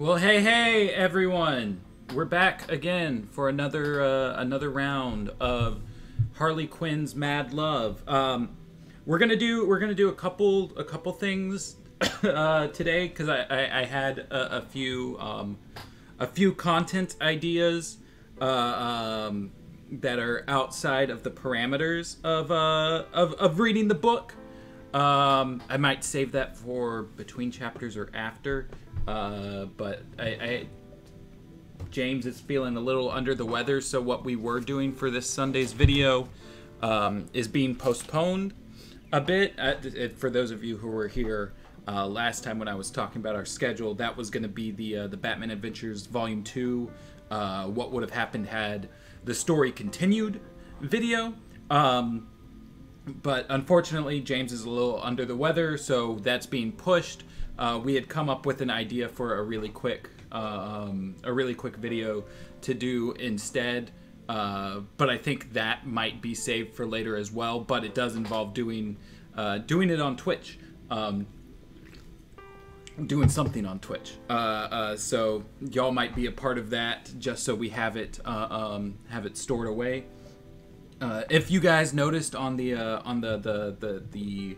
Well, hey, hey, everyone! We're back again for another uh, another round of Harley Quinn's Mad Love. Um, we're gonna do we're gonna do a couple a couple things uh, today because I, I, I had a, a few um, a few content ideas uh, um, that are outside of the parameters of uh, of, of reading the book. Um, I might save that for between chapters or after. Uh, but I, I James is feeling a little under the weather, so what we were doing for this Sunday's video um, is being postponed a bit. Uh, for those of you who were here uh, last time when I was talking about our schedule, that was going to be the uh, the Batman Adventures Volume Two. Uh, what would have happened had the story continued? Video. Um, but unfortunately, James is a little under the weather, so that's being pushed. Uh, we had come up with an idea for a really quick, uh, um, a really quick video to do instead. Uh, but I think that might be saved for later as well. But it does involve doing, uh, doing it on Twitch, um, doing something on Twitch. Uh, uh, so y'all might be a part of that, just so we have it, uh, um, have it stored away. If you guys noticed on the on the the the the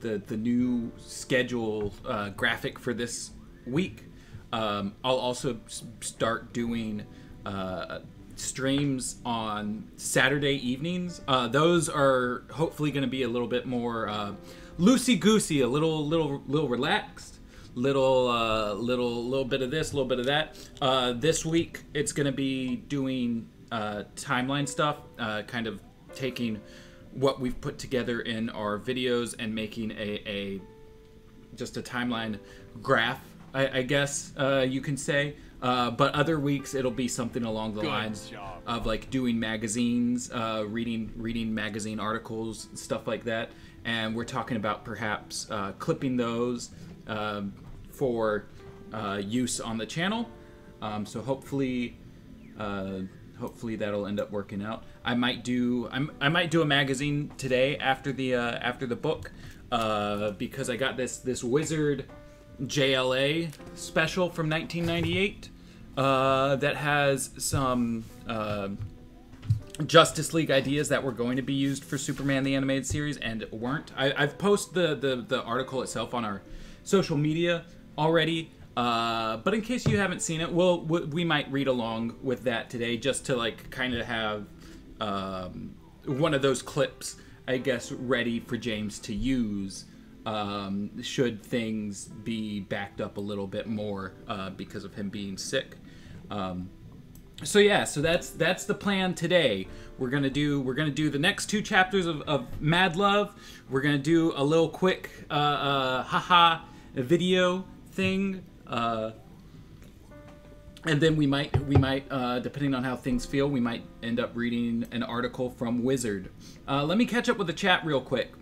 the, the new schedule uh, graphic for this week, um, I'll also s- start doing uh, streams on Saturday evenings. Uh, those are hopefully going to be a little bit more uh, loosey goosey, a little little little relaxed little uh, little little bit of this, a little bit of that. Uh, this week it's going to be doing uh, timeline stuff, uh, kind of taking what we've put together in our videos and making a, a just a timeline graph, I, I guess uh, you can say. Uh, but other weeks it'll be something along the Good lines job. of like doing magazines, uh, reading reading magazine articles, stuff like that. And we're talking about perhaps uh, clipping those um, for uh, use on the channel. Um, so hopefully, uh, hopefully that'll end up working out. I might do I'm, I might do a magazine today after the uh, after the book uh, because I got this this wizard JLA special from 1998 uh, that has some uh, Justice League ideas that were going to be used for Superman the animated series and weren't. I, I've posted the, the the article itself on our social media already. Uh, but in case you haven't seen it, we'll, we, we might read along with that today, just to like kind of have um, one of those clips, I guess, ready for James to use. Um, should things be backed up a little bit more uh, because of him being sick. Um, so yeah so that's that's the plan today we're gonna do we're gonna do the next two chapters of, of mad love we're gonna do a little quick uh, uh haha video thing uh and then we might we might uh, depending on how things feel we might end up reading an article from wizard uh, let me catch up with the chat real quick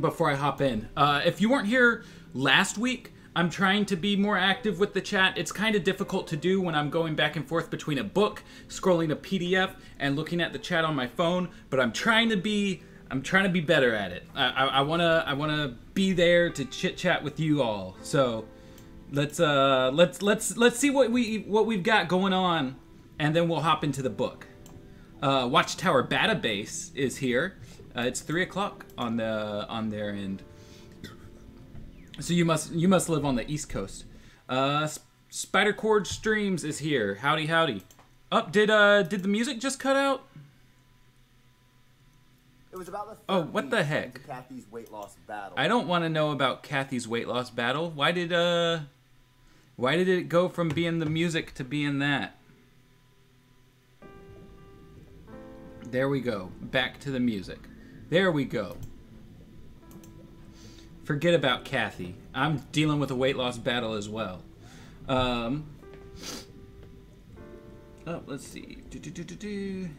before I hop in. Uh, if you weren't here last week, I'm trying to be more active with the chat. It's kind of difficult to do when I'm going back and forth between a book, scrolling a PDF, and looking at the chat on my phone. But I'm trying to be I'm trying to be better at it. I, I, I wanna I wanna be there to chit chat with you all. So let's uh let's let's let's see what we what we've got going on, and then we'll hop into the book. Uh, Watchtower Database is here. Uh, it's three o'clock on the on their end. So you must you must live on the East Coast. Uh, Sp- Spider Cord Streams is here. Howdy, howdy. Up, did uh did the music just cut out? It was about the Oh, what the heck? Kathy's weight loss battle. I don't want to know about Kathy's weight loss battle. Why did uh why did it go from being the music to being that? There we go. Back to the music. There we go. Forget about Kathy. I'm dealing with a weight loss battle as well. Um Oh, let's see. Do, do, do.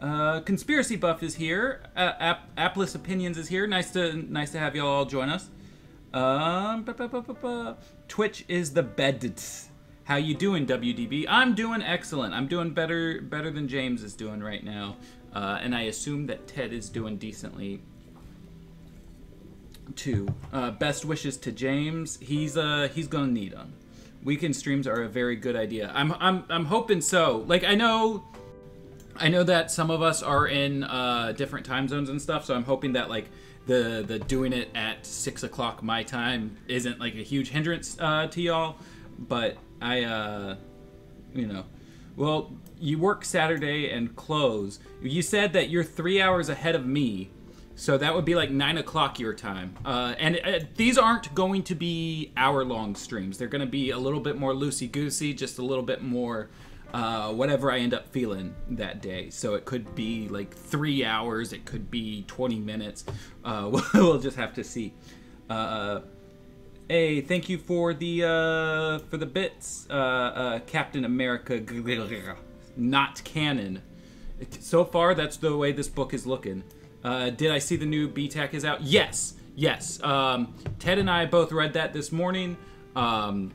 Uh, Conspiracy Buff is here. Uh, Ap- Opinions is here. Nice to nice to have y'all all join us. Um, ba- ba- ba-. Twitch is the bed. How you doing, WDB? I'm doing excellent. I'm doing better better than James is doing right now, uh, and I assume that Ted is doing decently too. Uh, best wishes to James. He's uh he's gonna need them. Weekend streams are a very good idea. I'm I'm I'm hoping so. Like I know I know that some of us are in uh, different time zones and stuff, so I'm hoping that like the the doing it at six o'clock my time isn't like a huge hindrance uh, to y'all. But I, uh, you know, well, you work Saturday and close. You said that you're three hours ahead of me, so that would be like nine o'clock your time. Uh, and uh, these aren't going to be hour long streams. They're going to be a little bit more loosey goosey, just a little bit more uh, whatever I end up feeling that day. So it could be like three hours, it could be 20 minutes. Uh, we'll just have to see. Uh, hey, thank you for the uh, for the bits, uh, uh, Captain America. Not canon. So far, that's the way this book is looking. Did I see the new BTAC is out? Yes, yes. Um, Ted and I both read that this morning. Um,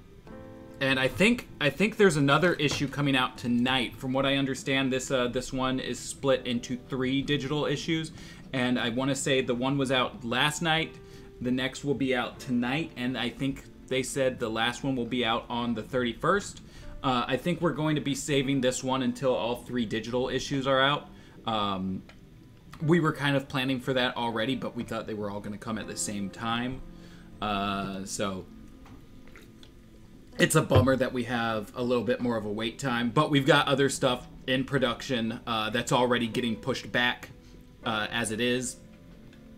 and I think I think there's another issue coming out tonight. From what I understand, this uh, this one is split into three digital issues, and I want to say the one was out last night. The next will be out tonight, and I think they said the last one will be out on the 31st. Uh, I think we're going to be saving this one until all three digital issues are out. Um, we were kind of planning for that already, but we thought they were all going to come at the same time. Uh, so it's a bummer that we have a little bit more of a wait time, but we've got other stuff in production uh, that's already getting pushed back uh, as it is.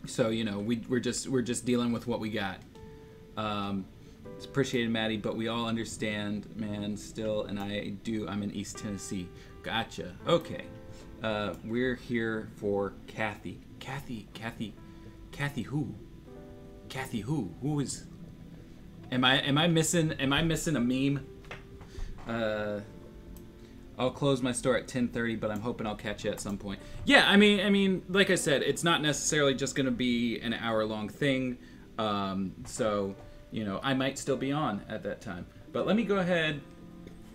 So you know, we, we're just we're just dealing with what we got. Um, it's appreciated, Maddie, but we all understand, man. Still, and I do. I'm in East Tennessee. Gotcha. Okay. Uh, we're here for Kathy. Kathy. Kathy. Kathy. Who? Kathy. Who? Who is? Am I am I missing am I missing a meme? Uh, I'll close my store at 10:30, but I'm hoping I'll catch you at some point. Yeah, I mean, I mean, like I said, it's not necessarily just going to be an hour-long thing. Um, so, you know, I might still be on at that time. But let me go ahead.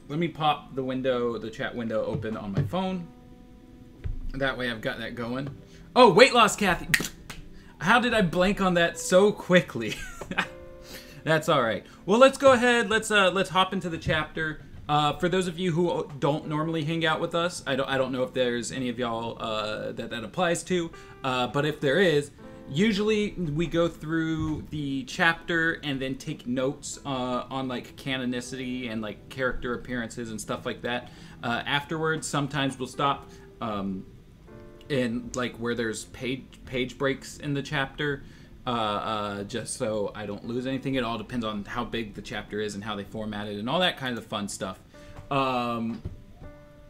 Let me pop the window, the chat window, open on my phone. That way, I've got that going. Oh, weight loss, Kathy. How did I blank on that so quickly? That's all right. Well, let's go ahead. Let's uh, let's hop into the chapter. Uh, for those of you who don't normally hang out with us, I don't I don't know if there's any of y'all uh, that that applies to, uh, but if there is, usually we go through the chapter and then take notes uh, on like canonicity and like character appearances and stuff like that. Uh, afterwards, sometimes we'll stop. Um, in like where there's page page breaks in the chapter uh, uh, just so I don't lose anything. It all depends on how big the chapter is and how they format it and all that kind of fun stuff. Um,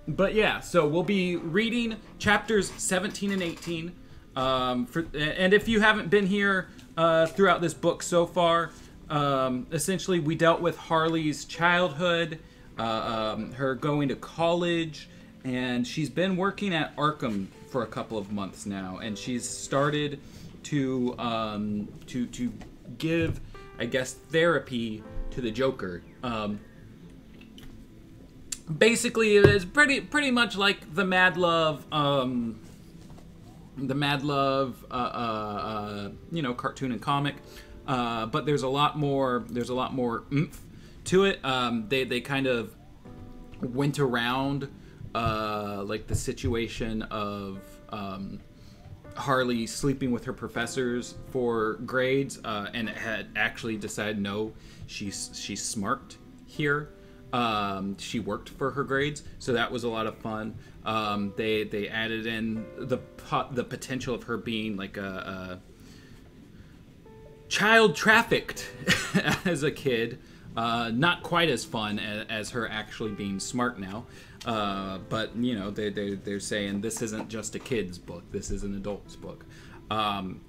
but yeah, so we'll be reading chapters 17 and 18. Um, for, and if you haven't been here uh, throughout this book so far, um, essentially we dealt with Harley's childhood, uh, um, her going to college, and she's been working at Arkham for a couple of months now, and she's started to um, to to give, I guess, therapy to the Joker. Um, basically, it is pretty pretty much like the Mad Love. Um, the Mad Love, uh, uh, uh, you know, cartoon and comic, uh, but there's a lot more. There's a lot more oomph to it. Um, they they kind of went around uh, like the situation of um, Harley sleeping with her professors for grades, uh, and had actually decided no, she's she's smart here. Um, she worked for her grades, so that was a lot of fun. Um, they they added in the the potential of her being like a, a child trafficked as a kid. Uh, not quite as fun as, as, her actually being smart now. Uh, but you know, they, they they're saying this isn't just a kids book. This is an adults book. Um,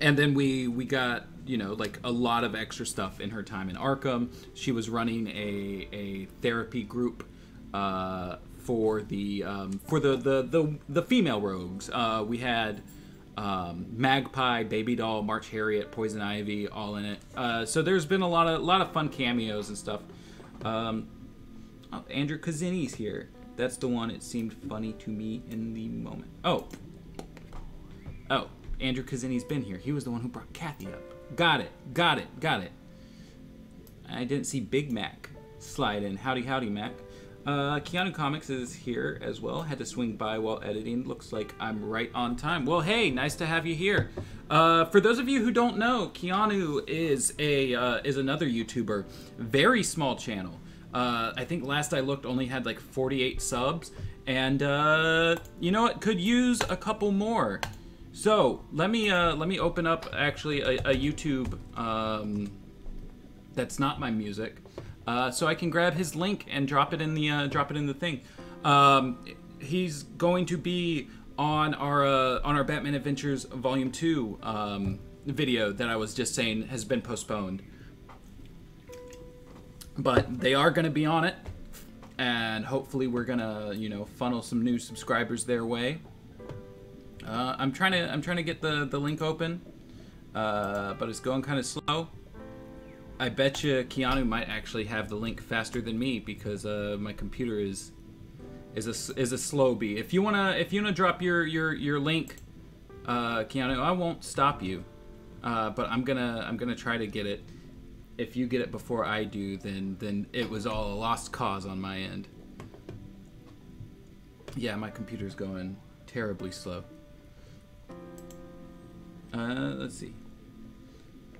and then we we got you know like a lot of extra stuff in her time in Arkham. She was running a a therapy group uh, for the um, for the, the the the female rogues. Uh, we had um, Magpie, Baby Doll, March Harriet, Poison Ivy, all in it. Uh, so there's been a lot of a lot of fun cameos and stuff. Um, Oh, Andrew Kazini's here. That's the one it seemed funny to me in the moment. Oh. Oh, Andrew Kazini's been here. He was the one who brought Kathy up. Got it. Got it. Got it. I didn't see Big Mac. slide in. Howdy, howdy, Mac. Uh, Keanu Comics is here as well. Had to swing by while editing. Looks like I'm right on time. Well, hey, nice to have you here. Uh, for those of you who don't know, Keanu is a uh, is another YouTuber. Very small channel. Uh, I think last I looked only had like 48 subs, and uh, you know what? Could use a couple more. So let me uh, let me open up actually a, a YouTube um, that's not my music, uh, so I can grab his link and drop it in the uh, drop it in the thing. Um, he's going to be on our uh, on our Batman Adventures Volume Two um, video that I was just saying has been postponed, but they are going to be on it, and hopefully we're gonna you know funnel some new subscribers their way. Uh, I'm trying to I'm trying to get the the link open, uh, but it's going kind of slow. I bet you Keanu might actually have the link faster than me because uh, my computer is is a is a slow bee. If you wanna if you wanna drop your your your link, uh, Keanu, I won't stop you, uh, but I'm gonna I'm gonna try to get it. If you get it before I do, then then it was all a lost cause on my end. Yeah, my computer's going terribly slow. Uh, let's see.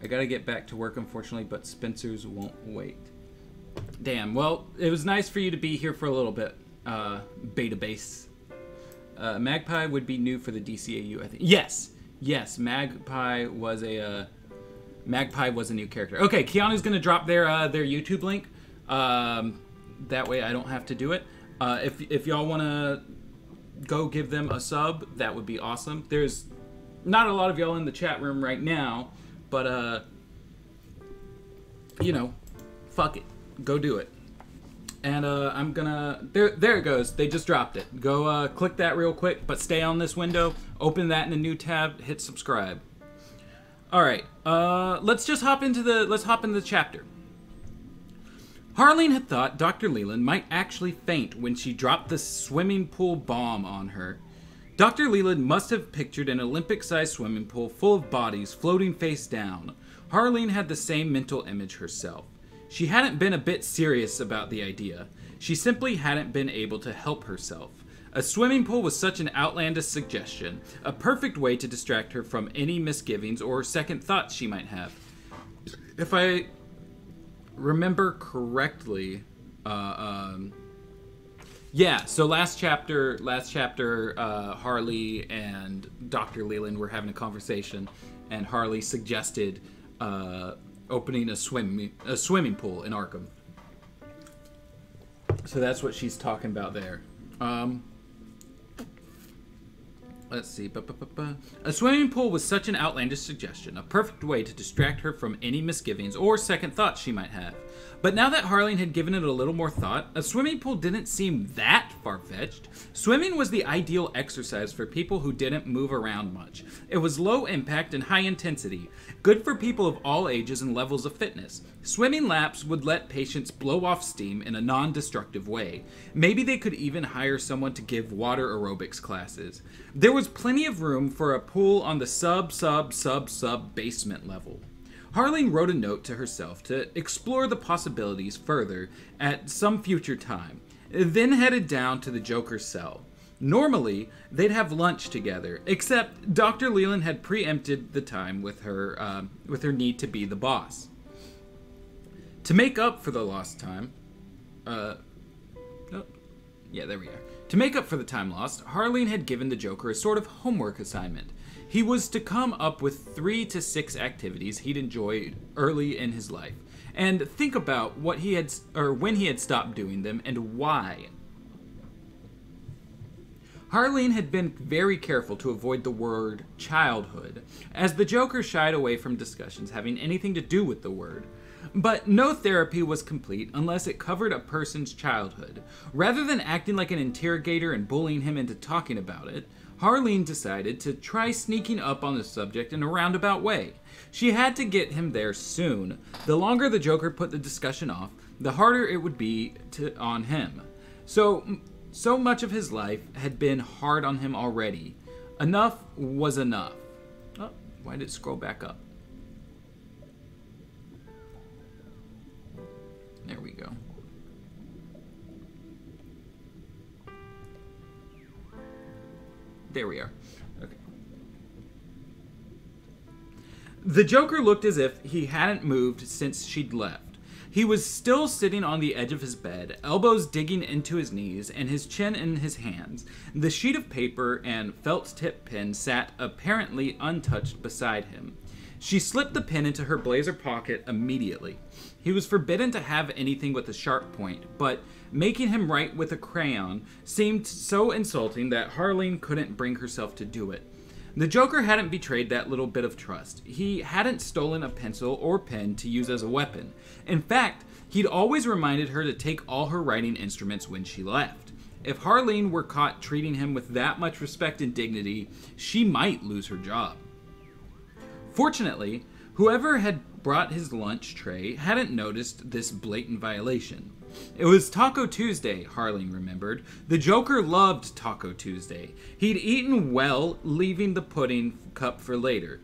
I gotta get back to work, unfortunately, but Spencer's won't wait. Damn. Well, it was nice for you to be here for a little bit, uh, Beta Base. Uh, Magpie would be new for the DCAU, I think. Yes, yes. Magpie was a uh, Magpie was a new character. Okay, Keanu's gonna drop their uh, their YouTube link. Um, that way, I don't have to do it. Uh, if if y'all wanna go give them a sub, that would be awesome. There's not a lot of y'all in the chat room right now, but uh, you know, fuck it, go do it. And uh, I'm gonna there. There it goes. They just dropped it. Go uh, click that real quick, but stay on this window. Open that in a new tab. Hit subscribe. All right. Uh, let's just hop into the let's hop into the chapter. Harleen had thought Dr. Leland might actually faint when she dropped the swimming pool bomb on her. Dr. Leland must have pictured an Olympic sized swimming pool full of bodies floating face down. Harleen had the same mental image herself. She hadn't been a bit serious about the idea. She simply hadn't been able to help herself. A swimming pool was such an outlandish suggestion, a perfect way to distract her from any misgivings or second thoughts she might have. If I remember correctly, uh, um, yeah. So last chapter, last chapter, uh, Harley and Doctor Leland were having a conversation, and Harley suggested uh, opening a swim a swimming pool in Arkham. So that's what she's talking about there. Um, Let's see. Ba-ba-ba-ba. A swimming pool was such an outlandish suggestion, a perfect way to distract her from any misgivings or second thoughts she might have. But now that Harleen had given it a little more thought, a swimming pool didn't seem that far fetched. Swimming was the ideal exercise for people who didn't move around much. It was low impact and high intensity, good for people of all ages and levels of fitness. Swimming laps would let patients blow off steam in a non destructive way. Maybe they could even hire someone to give water aerobics classes. There was plenty of room for a pool on the sub, sub, sub, sub basement level. Harleen wrote a note to herself to explore the possibilities further at some future time, then headed down to the Joker's cell. Normally, they'd have lunch together, except Dr. Leland had preempted the time with her, uh, with her need to be the boss. To make up for the lost time, uh, oh, yeah, there we are. To make up for the time lost, Harleen had given the Joker a sort of homework assignment. He was to come up with three to six activities he'd enjoyed early in his life, and think about what he had or when he had stopped doing them and why. Harleen had been very careful to avoid the word childhood, as the Joker shied away from discussions having anything to do with the word. But no therapy was complete unless it covered a person's childhood. Rather than acting like an interrogator and bullying him into talking about it, Harleen decided to try sneaking up on the subject in a roundabout way. She had to get him there soon. The longer the Joker put the discussion off, the harder it would be to, on him. So, so much of his life had been hard on him already. Enough was enough. Oh, why did it scroll back up? There we go. There we are. Okay. The Joker looked as if he hadn't moved since she'd left. He was still sitting on the edge of his bed, elbows digging into his knees and his chin in his hands. The sheet of paper and felt tip pen sat apparently untouched beside him. She slipped the pen into her blazer pocket immediately. He was forbidden to have anything with a sharp point, but making him write with a crayon seemed so insulting that Harleen couldn't bring herself to do it. The Joker hadn't betrayed that little bit of trust. He hadn't stolen a pencil or pen to use as a weapon. In fact, he'd always reminded her to take all her writing instruments when she left. If Harleen were caught treating him with that much respect and dignity, she might lose her job. Fortunately, whoever had brought his lunch tray hadn't noticed this blatant violation. It was Taco Tuesday, Harleen remembered. The Joker loved Taco Tuesday. He'd eaten well, leaving the pudding cup for later.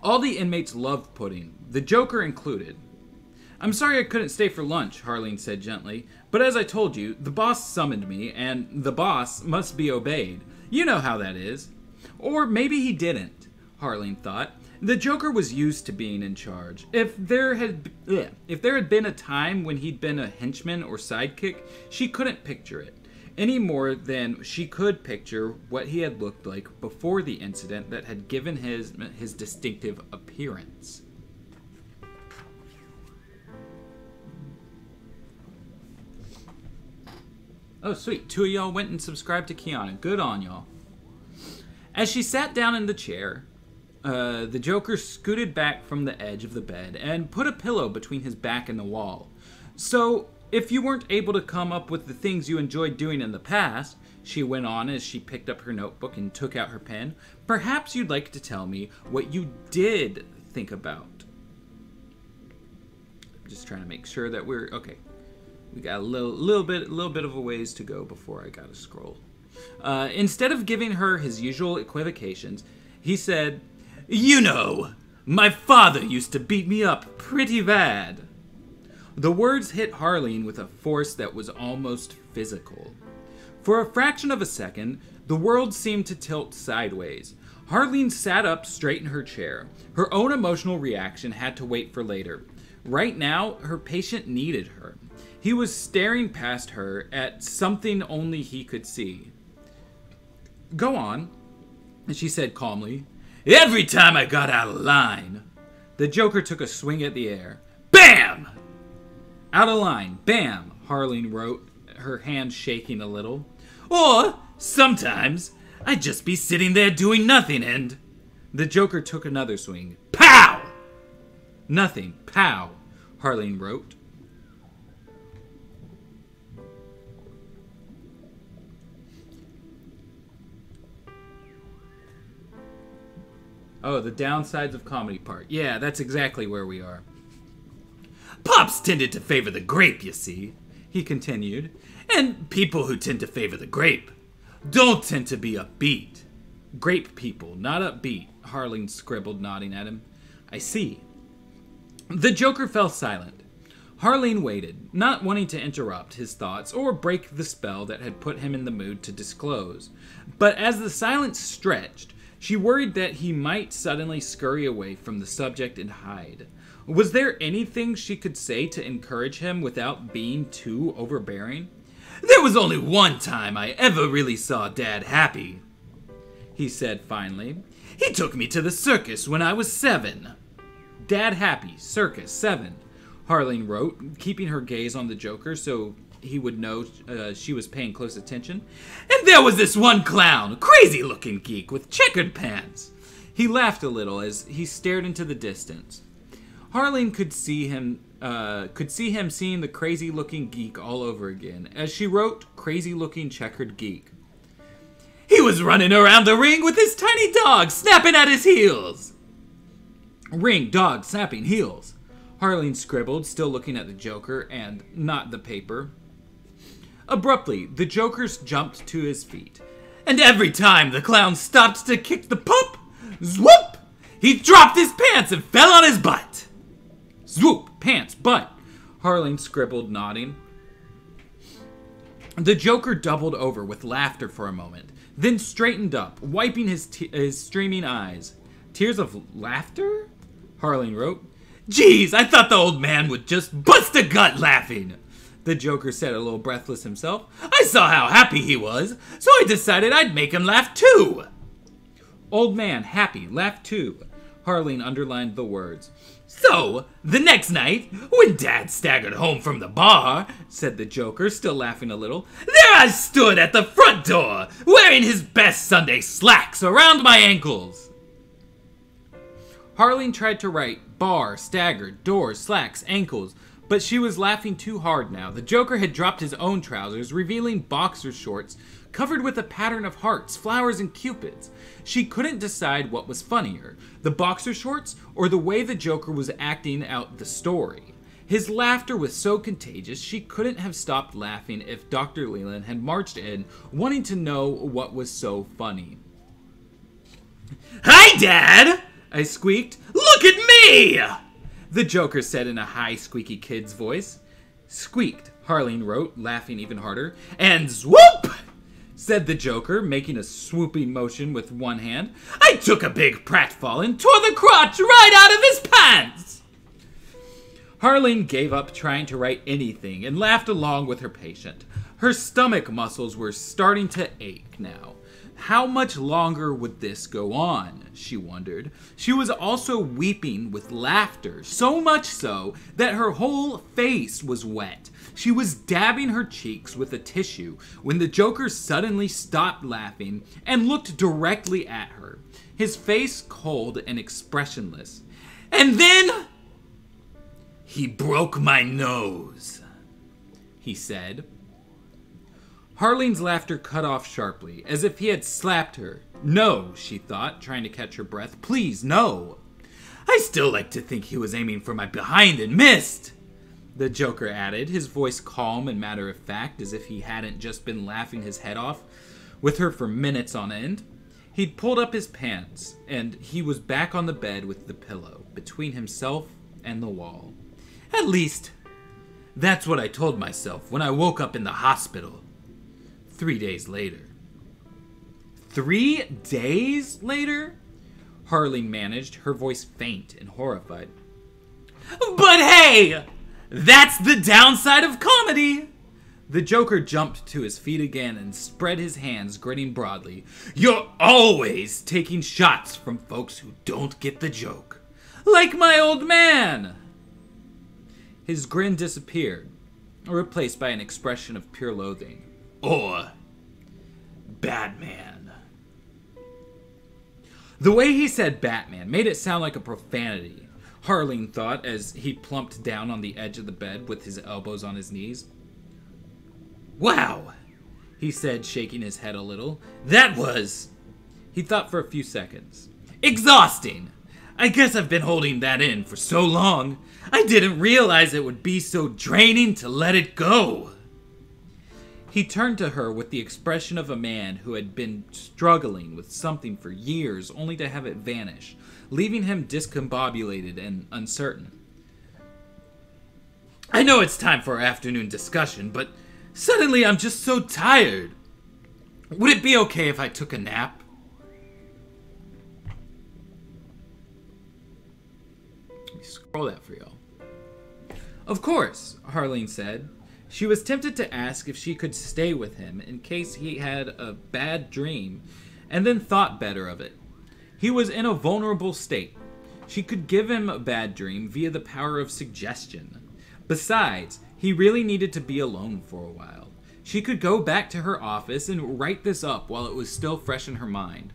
All the inmates loved pudding, the Joker included. I'm sorry I couldn't stay for lunch, Harleen said gently, but as I told you, the boss summoned me, and the boss must be obeyed. You know how that is. Or maybe he didn't, Harleen thought. The Joker was used to being in charge. If there had ugh, if there had been a time when he'd been a henchman or sidekick, she couldn't picture it any more than she could picture what he had looked like before the incident that had given his his distinctive appearance. Oh, sweet. Two of y'all went and subscribed to Kiana. Good on y'all. As she sat down in the chair, uh, the Joker scooted back from the edge of the bed and put a pillow between his back and the wall. So, if you weren't able to come up with the things you enjoyed doing in the past, she went on as she picked up her notebook and took out her pen, perhaps you'd like to tell me what you did think about. I'm just trying to make sure that we're okay. We got a little, little bit, little bit of a ways to go before I gotta scroll. Uh, instead of giving her his usual equivocations, he said, "You know, my father used to beat me up pretty bad." The words hit Harleen with a force that was almost physical. For a fraction of a second, the world seemed to tilt sideways. Harleen sat up straight in her chair. Her own emotional reaction had to wait for later. Right now, her patient needed her. He was staring past her at something only he could see. Go on, she said calmly. Every time I got out of line, the Joker took a swing at the air. Bam! Out of line. Bam! Harleen wrote, her hand shaking a little. Or, sometimes, I'd just be sitting there doing nothing and. The Joker took another swing. Pow! Nothing. Pow! Harleen wrote. Oh, the downsides of comedy part. Yeah, that's exactly where we are. Pops tended to favor the grape, you see, he continued, and people who tend to favor the grape don't tend to be upbeat. Grape people, not upbeat, Harleen scribbled, nodding at him. I see. The Joker fell silent. Harleen waited, not wanting to interrupt his thoughts or break the spell that had put him in the mood to disclose. But as the silence stretched, she worried that he might suddenly scurry away from the subject and hide. Was there anything she could say to encourage him without being too overbearing? There was only one time I ever really saw Dad happy, he said finally. He took me to the circus when I was seven. Dad happy, circus, seven, Harleen wrote, keeping her gaze on the Joker so he would know uh, she was paying close attention. And there was this one clown, crazy looking geek with checkered pants. He laughed a little as he stared into the distance. Harleen could see him uh, could see him seeing the crazy looking geek all over again, as she wrote crazy looking checkered geek. He was running around the ring with his tiny dog snapping at his heels. Ring, dog, snapping heels. Harleen scribbled, still looking at the Joker and not the paper. Abruptly, the Joker jumped to his feet. And every time the clown stopped to kick the pup, swoop! He dropped his pants and fell on his butt. Swoop, pants, butt. Harleen scribbled, nodding. The Joker doubled over with laughter for a moment. then straightened up, wiping his, his streaming eyes. Tears of laughter? Harleen wrote. Geez, I thought the old man would just bust a gut laughing. The Joker said a little breathless himself. I saw how happy he was, so I decided I'd make him laugh too. Old man, happy, laughed too. Harleen underlined the words. So, the next night, when Dad staggered home from the bar, said the Joker, still laughing a little, there I stood at the front door, wearing his best Sunday slacks around my ankles. Harleen tried to write bar, staggered, door, slacks, ankles, but she was laughing too hard now. The Joker had dropped his own trousers, revealing boxer shorts covered with a pattern of hearts, flowers, and cupids. She couldn't decide what was funnier the boxer shorts or the way the Joker was acting out the story. His laughter was so contagious she couldn't have stopped laughing if Dr. Leland had marched in, wanting to know what was so funny. Hi, Dad! I squeaked. Look at me! The Joker said in a high, squeaky kid's voice. Squeaked, Harleen wrote, laughing even harder. And swoop! said the Joker, making a swooping motion with one hand. I took a big pratfall and tore the crotch right out of his pants! Harleen gave up trying to write anything and laughed along with her patient. Her stomach muscles were starting to ache now. How much longer would this go on? She wondered. She was also weeping with laughter, so much so that her whole face was wet. She was dabbing her cheeks with a tissue when the Joker suddenly stopped laughing and looked directly at her, his face cold and expressionless. And then. He broke my nose, he said. Harleen's laughter cut off sharply, as if he had slapped her. No, she thought, trying to catch her breath. Please, no. I still like to think he was aiming for my behind and missed, the Joker added, his voice calm and matter of fact, as if he hadn't just been laughing his head off with her for minutes on end. He'd pulled up his pants, and he was back on the bed with the pillow between himself and the wall. At least, that's what I told myself when I woke up in the hospital. Three days later. Three days later? Harleen managed, her voice faint and horrified. But hey! That's the downside of comedy! The Joker jumped to his feet again and spread his hands, grinning broadly. You're always taking shots from folks who don't get the joke. Like my old man! His grin disappeared, replaced by an expression of pure loathing. Or Batman. The way he said Batman made it sound like a profanity, Harleen thought as he plumped down on the edge of the bed with his elbows on his knees. Wow, he said, shaking his head a little. That was. He thought for a few seconds. Exhausting! I guess I've been holding that in for so long. I didn't realize it would be so draining to let it go. He turned to her with the expression of a man who had been struggling with something for years only to have it vanish, leaving him discombobulated and uncertain. I know it's time for our afternoon discussion, but suddenly I'm just so tired. Would it be okay if I took a nap? Let me scroll that for y'all. Of course, Harleen said. She was tempted to ask if she could stay with him in case he had a bad dream, and then thought better of it. He was in a vulnerable state. She could give him a bad dream via the power of suggestion. Besides, he really needed to be alone for a while. She could go back to her office and write this up while it was still fresh in her mind.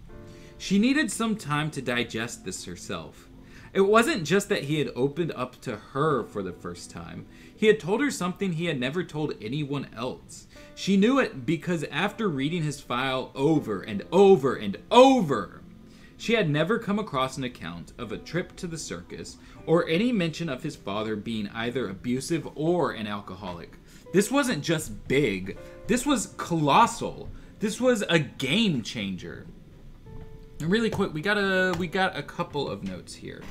She needed some time to digest this herself. It wasn't just that he had opened up to her for the first time, he had told her something he had never told anyone else. She knew it because after reading his file over and over and over, she had never come across an account of a trip to the circus or any mention of his father being either abusive or an alcoholic. This wasn't just big, this was colossal. This was a game changer. And really quick, we got a we got a couple of notes here.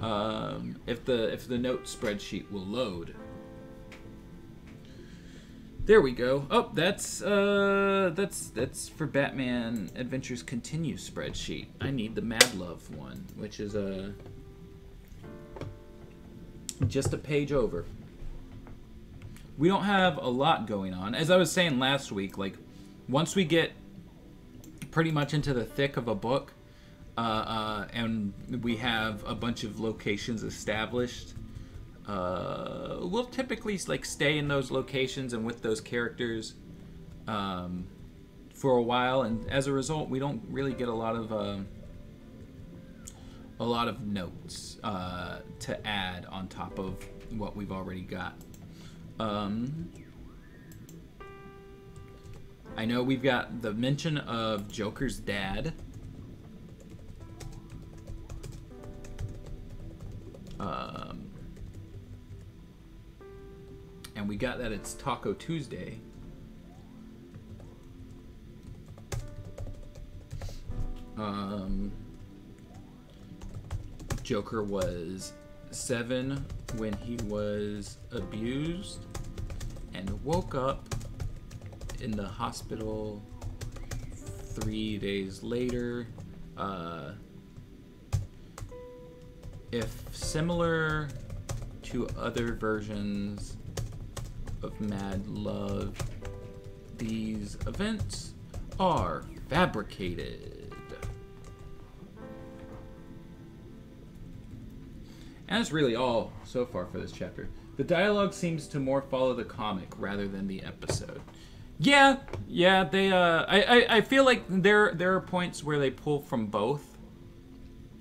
Um, if the if the note spreadsheet will load. There we go. Oh, that's uh that's that's for Batman Adventures Continue spreadsheet. I need the Mad Love one, which is a uh, just a page over. We don't have a lot going on. As I was saying last week, like once we get pretty much into the thick of a book, uh, uh, and we have a bunch of locations established, uh, we'll typically like stay in those locations and with those characters um, for a while, and as a result, we don't really get a lot of uh, a lot of notes uh, to add on top of what we've already got. Um, I know we've got the mention of Joker's dad. We got that it's Taco Tuesday. Um, Joker was seven when he was abused and woke up in the hospital three days later. Uh, if similar to other versions of Mad Love, these events are fabricated. And that's really all so far for this chapter. The dialogue seems to more follow the comic rather than the episode. Yeah, yeah, they. Uh, I, I, I feel like there there are points where they pull from both.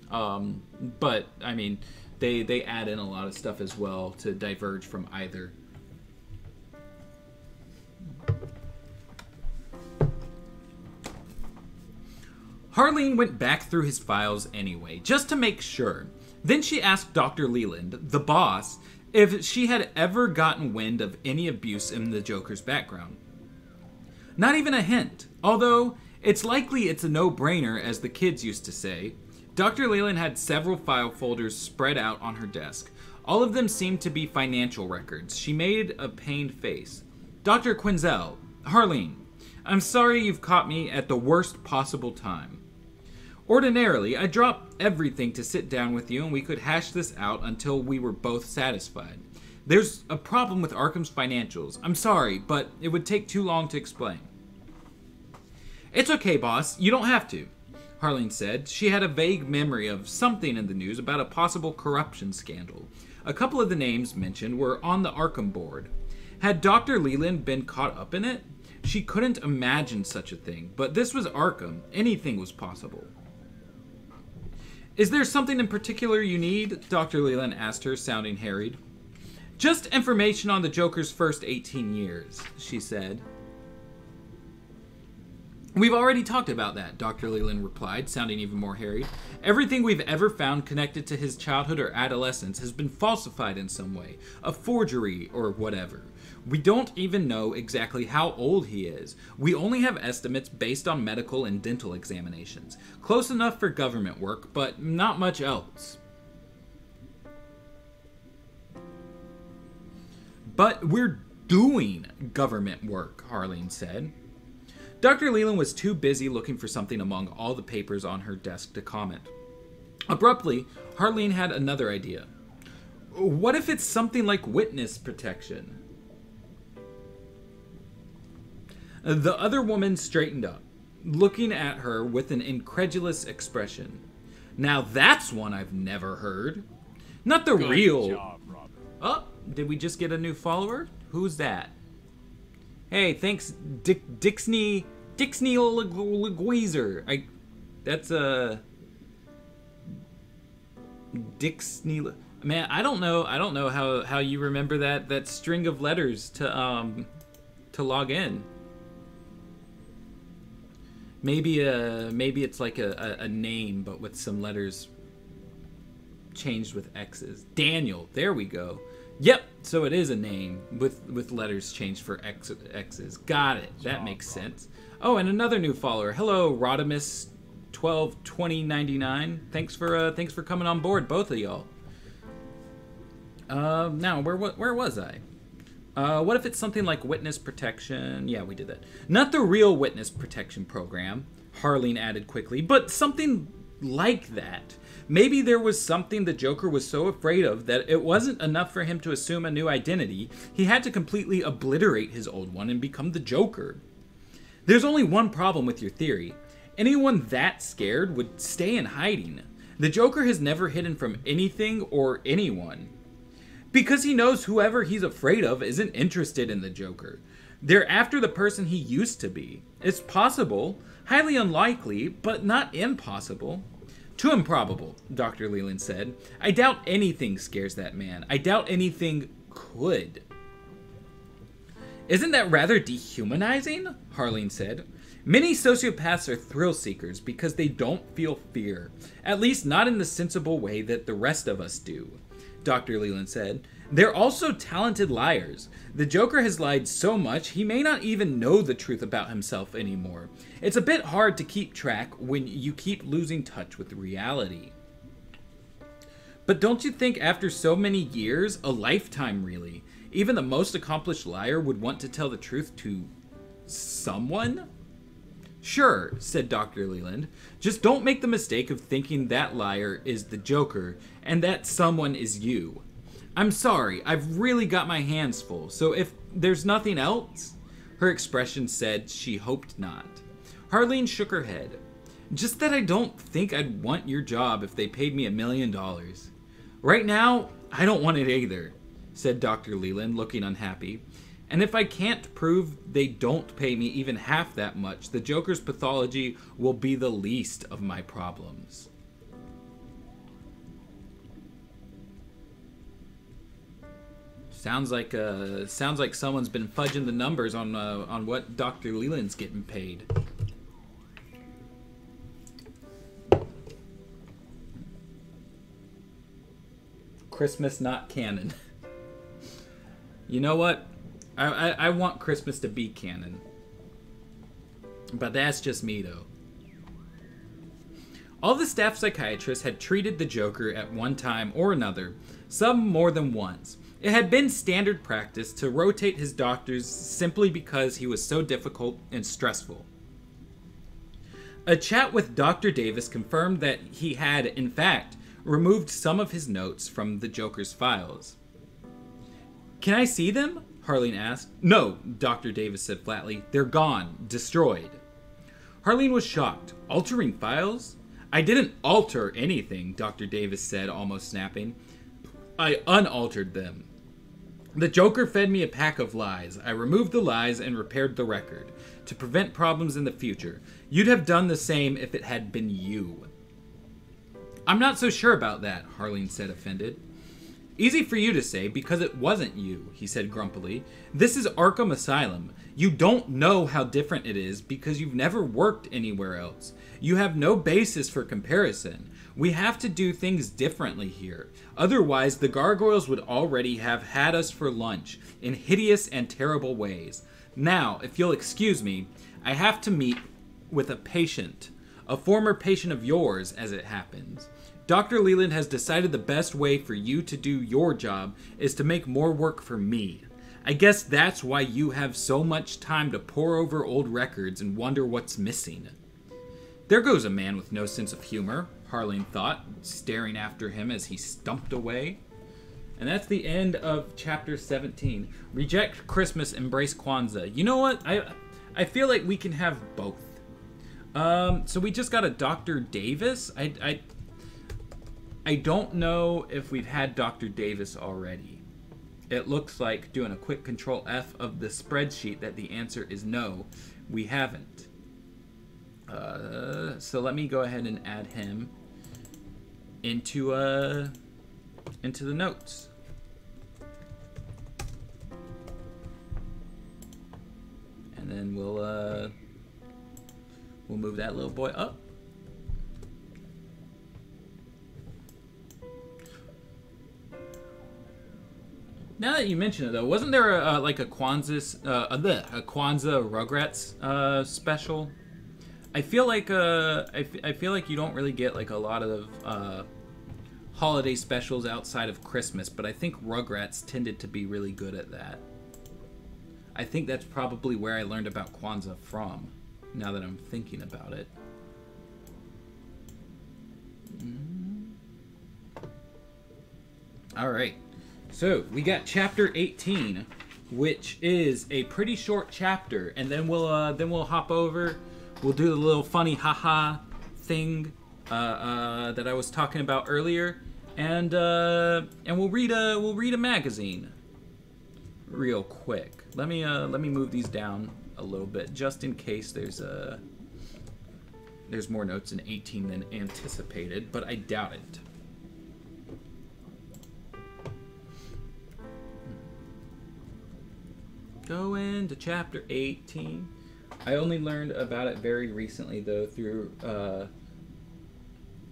Um, but I mean, they they add in a lot of stuff as well to diverge from either. Harleen went back through his files anyway, just to make sure. Then she asked Dr. Leland, the boss, if she had ever gotten wind of any abuse in the Joker's background. Not even a hint, although it's likely it's a no brainer, as the kids used to say. Dr. Leland had several file folders spread out on her desk. All of them seemed to be financial records. She made a pained face. Dr. Quinzel, Harleen, I'm sorry you've caught me at the worst possible time. Ordinarily, I'd drop everything to sit down with you and we could hash this out until we were both satisfied. There's a problem with Arkham's financials. I'm sorry, but it would take too long to explain. It's okay, boss. You don't have to, Harleen said. She had a vague memory of something in the news about a possible corruption scandal. A couple of the names mentioned were on the Arkham board. Had Dr. Leland been caught up in it? She couldn't imagine such a thing, but this was Arkham. Anything was possible. Is there something in particular you need? Dr. Leland asked her, sounding harried. Just information on the Joker's first 18 years, she said. We've already talked about that, Dr. Leland replied, sounding even more harried. Everything we've ever found connected to his childhood or adolescence has been falsified in some way, a forgery or whatever. We don't even know exactly how old he is. We only have estimates based on medical and dental examinations. Close enough for government work, but not much else. But we're doing government work, Harleen said. Dr. Leland was too busy looking for something among all the papers on her desk to comment. Abruptly, Harleen had another idea. What if it's something like witness protection? The other woman straightened up, looking at her with an incredulous expression. Now that's one I've never heard. Not the Good real. job, Oh, did we just get a new follower? Who's that? Hey, thanks, Dick Dixney Dixney Leguizer. I, that's a Dixney. Man, I don't know. I don't know how how you remember that that string of letters to um to log in. Maybe uh maybe it's like a, a, a name but with some letters changed with X's. Daniel, there we go. Yep, so it is a name with with letters changed for X, X's. Got it. That makes sense. Oh, and another new follower. Hello, Rodimus. 12 20 99 thanks for uh thanks for coming on board both of y'all um now where where was i Uh, what if it's something like witness protection? Yeah, we did that. Not the real witness protection program, Harleen added quickly, but something like that. Maybe there was something the Joker was so afraid of that it wasn't enough for him to assume a new identity. He had to completely obliterate his old one and become the Joker. There's only one problem with your theory. Anyone that scared would stay in hiding. The Joker has never hidden from anything or anyone. Because he knows whoever he's afraid of isn't interested in the Joker. They're after the person he used to be. It's possible, highly unlikely, but not impossible. Too improbable, Dr. Leland said. I doubt anything scares that man. I doubt anything could. Isn't that rather dehumanizing? Harleen said. Many sociopaths are thrill seekers because they don't feel fear, at least not in the sensible way that the rest of us do. Dr. Leland said. They're also talented liars. The Joker has lied so much he may not even know the truth about himself anymore. It's a bit hard to keep track when you keep losing touch with reality. But don't you think after so many years, a lifetime really, even the most accomplished liar would want to tell the truth to someone? Sure, said Dr. Leland. Just don't make the mistake of thinking that liar is the Joker and that someone is you. I'm sorry, I've really got my hands full, so if there's nothing else. Her expression said she hoped not. Harleen shook her head. Just that I don't think I'd want your job if they paid me a million dollars. Right now, I don't want it either, said Dr. Leland, looking unhappy. And if I can't prove they don't pay me even half that much, the Joker's pathology will be the least of my problems. Sounds like uh, sounds like someone's been fudging the numbers on uh, on what Dr. Leland's getting paid. Christmas not canon. you know what? I, I, I want Christmas to be canon. But that's just me, though. All the staff psychiatrists had treated the Joker at one time or another, some more than once. It had been standard practice to rotate his doctors simply because he was so difficult and stressful. A chat with Dr. Davis confirmed that he had, in fact, removed some of his notes from the Joker's files. Can I see them? Harleen asked. No, Dr. Davis said flatly. They're gone, destroyed. Harleen was shocked. Altering files? I didn't alter anything, Dr. Davis said, almost snapping. I unaltered them. The Joker fed me a pack of lies. I removed the lies and repaired the record to prevent problems in the future. You'd have done the same if it had been you. I'm not so sure about that, Harleen said, offended. Easy for you to say because it wasn't you, he said grumpily. This is Arkham Asylum. You don't know how different it is because you've never worked anywhere else. You have no basis for comparison. We have to do things differently here. Otherwise, the gargoyles would already have had us for lunch in hideous and terrible ways. Now, if you'll excuse me, I have to meet with a patient, a former patient of yours, as it happens. Dr. Leland has decided the best way for you to do your job is to make more work for me. I guess that's why you have so much time to pore over old records and wonder what's missing. There goes a man with no sense of humor, Harleen thought, staring after him as he stumped away. And that's the end of chapter 17. Reject Christmas, embrace Kwanzaa. You know what? I I feel like we can have both. Um, so we just got a Dr. Davis. I, I I don't know if we've had Dr. Davis already. It looks like doing a quick control F of the spreadsheet that the answer is no, we haven't. Uh, so let me go ahead and add him into uh into the notes. And then we'll uh we'll move that little boy up. Now that you mention it, though, wasn't there a, like a Kwanzaa, uh, a, a Kwanzaa Rugrats uh, special? I feel like uh, I, f- I feel like you don't really get like a lot of uh, holiday specials outside of Christmas, but I think Rugrats tended to be really good at that. I think that's probably where I learned about Kwanzaa from. Now that I'm thinking about it. Mm. All right. So we got chapter 18, which is a pretty short chapter, and then we'll uh, then we'll hop over. We'll do the little funny haha thing uh, uh, that I was talking about earlier, and uh, and we'll read a we'll read a magazine real quick. Let me uh, let me move these down a little bit just in case there's a there's more notes in 18 than anticipated, but I doubt it. Go into chapter 18. I only learned about it very recently, though, through uh,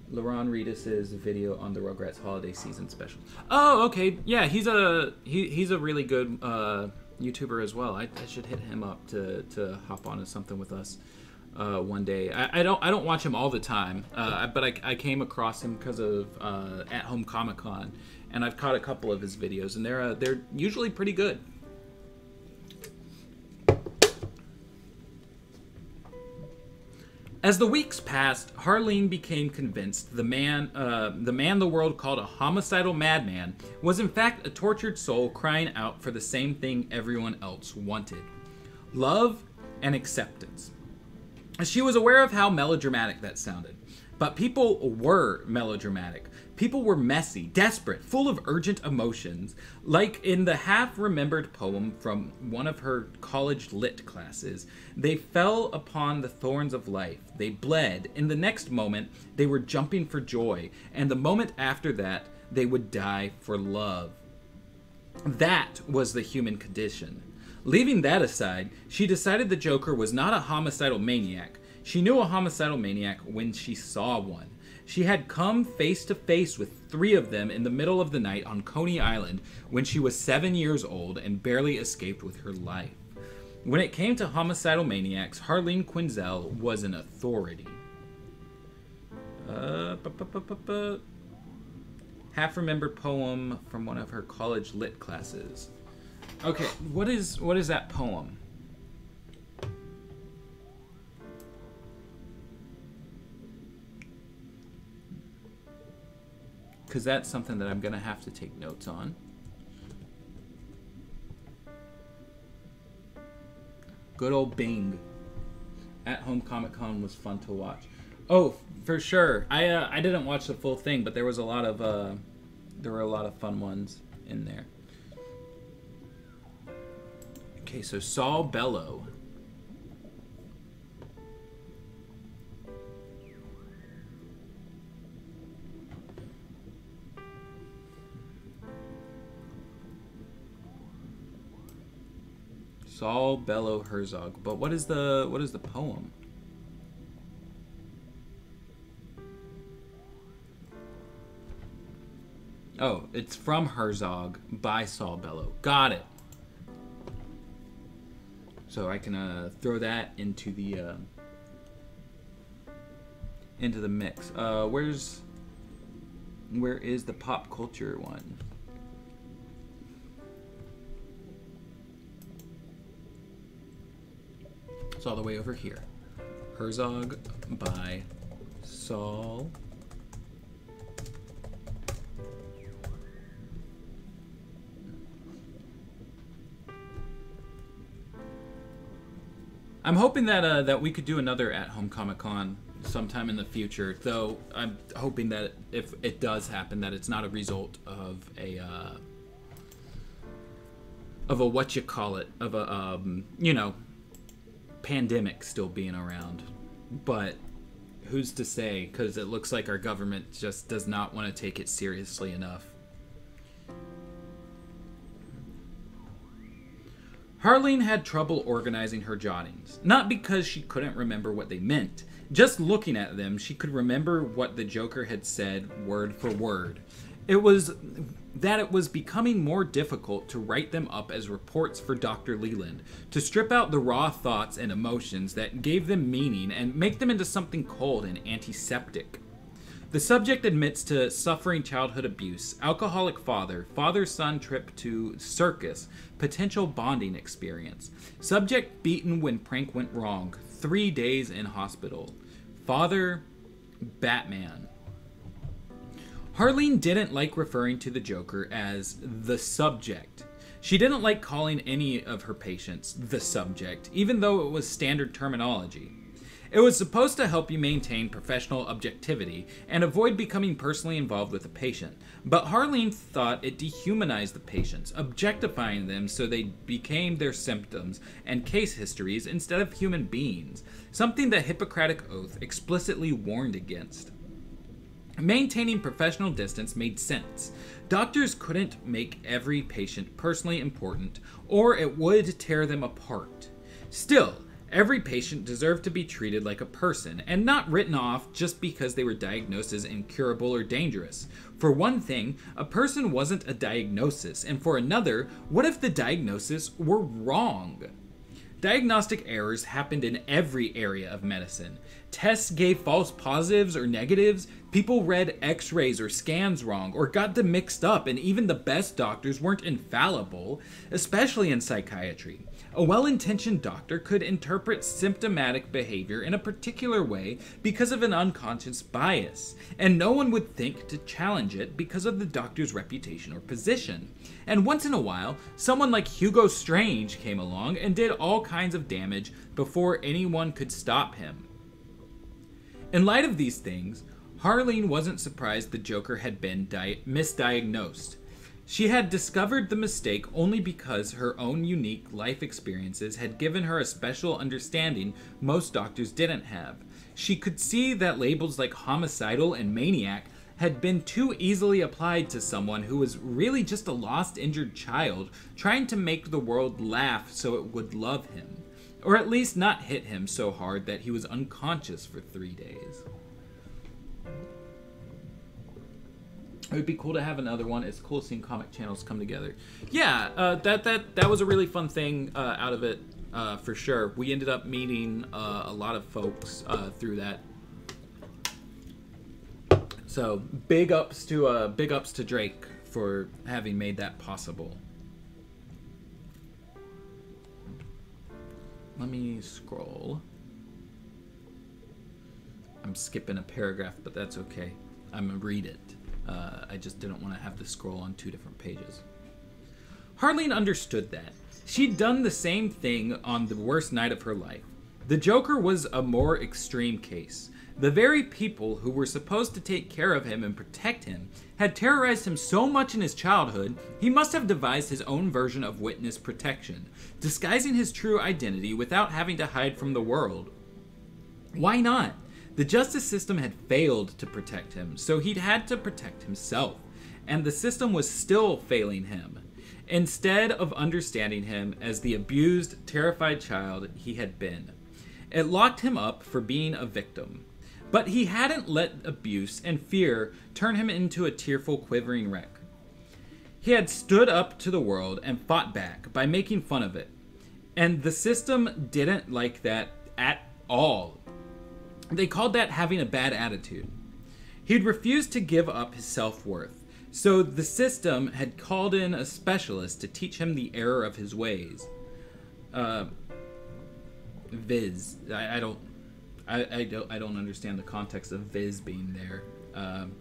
Laron Reedus's video on the Rugrats Holiday Season Special. Oh, okay, yeah, he's a he, he's a really good uh, YouTuber as well. I, I should hit him up to, to hop on to something with us uh, one day. I, I don't I don't watch him all the time, uh, but I, I came across him because of uh, At Home Comic Con, and I've caught a couple of his videos, and they're uh, they're usually pretty good. As the weeks passed, Harleen became convinced the man, uh, the man the world called a homicidal madman, was in fact a tortured soul crying out for the same thing everyone else wanted: love and acceptance. She was aware of how melodramatic that sounded, but people were melodramatic. People were messy, desperate, full of urgent emotions. Like in the half remembered poem from one of her college lit classes, they fell upon the thorns of life. They bled. In the next moment, they were jumping for joy. And the moment after that, they would die for love. That was the human condition. Leaving that aside, she decided the Joker was not a homicidal maniac. She knew a homicidal maniac when she saw one. She had come face to face with three of them in the middle of the night on Coney Island when she was seven years old and barely escaped with her life. When it came to homicidal maniacs, Harleen Quinzel was an authority. Uh, half remembered poem from one of her college lit classes. Okay, what is what is that poem? Because that's something that I'm gonna have to take notes on. Good old Bing. At Home Comic Con was fun to watch. Oh, for sure. I uh, I didn't watch the full thing, but there was a lot of uh, there were a lot of fun ones in there. Okay, so Saul Bellow. Saul Bellow Herzog. But what is the what is the poem? Oh, it's from Herzog by Saul Bellow. Got it. So I can uh, throw that into the uh, into the mix. Uh, where's where is the pop culture one? It's all the way over here. Herzog by Saul. I'm hoping that uh, that we could do another at home Comic Con sometime in the future. Though I'm hoping that if it does happen, that it's not a result of a uh, of a what you call it of a um, you know pandemic still being around. But who's to say? Because it looks like our government just does not want to take it seriously enough. Harleen had trouble organizing her jottings, not because she couldn't remember what they meant. Just looking at them, she could remember what the Joker had said word for word. It was that it was becoming more difficult to write them up as reports for Dr. Leland, to strip out the raw thoughts and emotions that gave them meaning and make them into something cold and antiseptic. The subject admits to suffering childhood abuse, alcoholic father, father son trip to circus, potential bonding experience. Subject beaten when prank went wrong, three days in hospital. Father, Batman. Harleen didn't like referring to the Joker as the subject. She didn't like calling any of her patients the subject, even though it was standard terminology. It was supposed to help you maintain professional objectivity and avoid becoming personally involved with a patient, but Harleen thought it dehumanized the patients, objectifying them so they became their symptoms and case histories instead of human beings, something the Hippocratic Oath explicitly warned against. Maintaining professional distance made sense. Doctors couldn't make every patient personally important, or it would tear them apart. Still, every patient deserved to be treated like a person and not written off just because they were diagnosed as incurable or dangerous. For one thing, a person wasn't a diagnosis, and for another, what if the diagnosis were wrong? Diagnostic errors happened in every area of medicine. Tests gave false positives or negatives, people read x rays or scans wrong, or got them mixed up, and even the best doctors weren't infallible, especially in psychiatry. A well intentioned doctor could interpret symptomatic behavior in a particular way because of an unconscious bias, and no one would think to challenge it because of the doctor's reputation or position. And once in a while, someone like Hugo Strange came along and did all kinds of damage before anyone could stop him. In light of these things, Harleen wasn't surprised the Joker had been di- misdiagnosed. She had discovered the mistake only because her own unique life experiences had given her a special understanding most doctors didn't have. She could see that labels like homicidal and maniac had been too easily applied to someone who was really just a lost, injured child trying to make the world laugh so it would love him. Or at least not hit him so hard that he was unconscious for three days. It would be cool to have another one. It's cool seeing comic channels come together. Yeah, uh, that that that was a really fun thing uh, out of it uh, for sure. We ended up meeting uh, a lot of folks uh, through that. So big ups to uh, big ups to Drake for having made that possible. Let me scroll. I'm skipping a paragraph, but that's okay. I'm gonna read it. Uh, I just didn't want to have to scroll on two different pages. Harleen understood that. She'd done the same thing on the worst night of her life. The Joker was a more extreme case. The very people who were supposed to take care of him and protect him had terrorized him so much in his childhood, he must have devised his own version of witness protection, disguising his true identity without having to hide from the world. Why not? The justice system had failed to protect him, so he'd had to protect himself, and the system was still failing him. Instead of understanding him as the abused, terrified child he had been, it locked him up for being a victim. But he hadn't let abuse and fear turn him into a tearful, quivering wreck. He had stood up to the world and fought back by making fun of it. And the system didn't like that at all. They called that having a bad attitude. He'd refused to give up his self worth, so the system had called in a specialist to teach him the error of his ways. Uh, Viz, I, I don't, I, I don't, I don't understand the context of Viz being there. Um,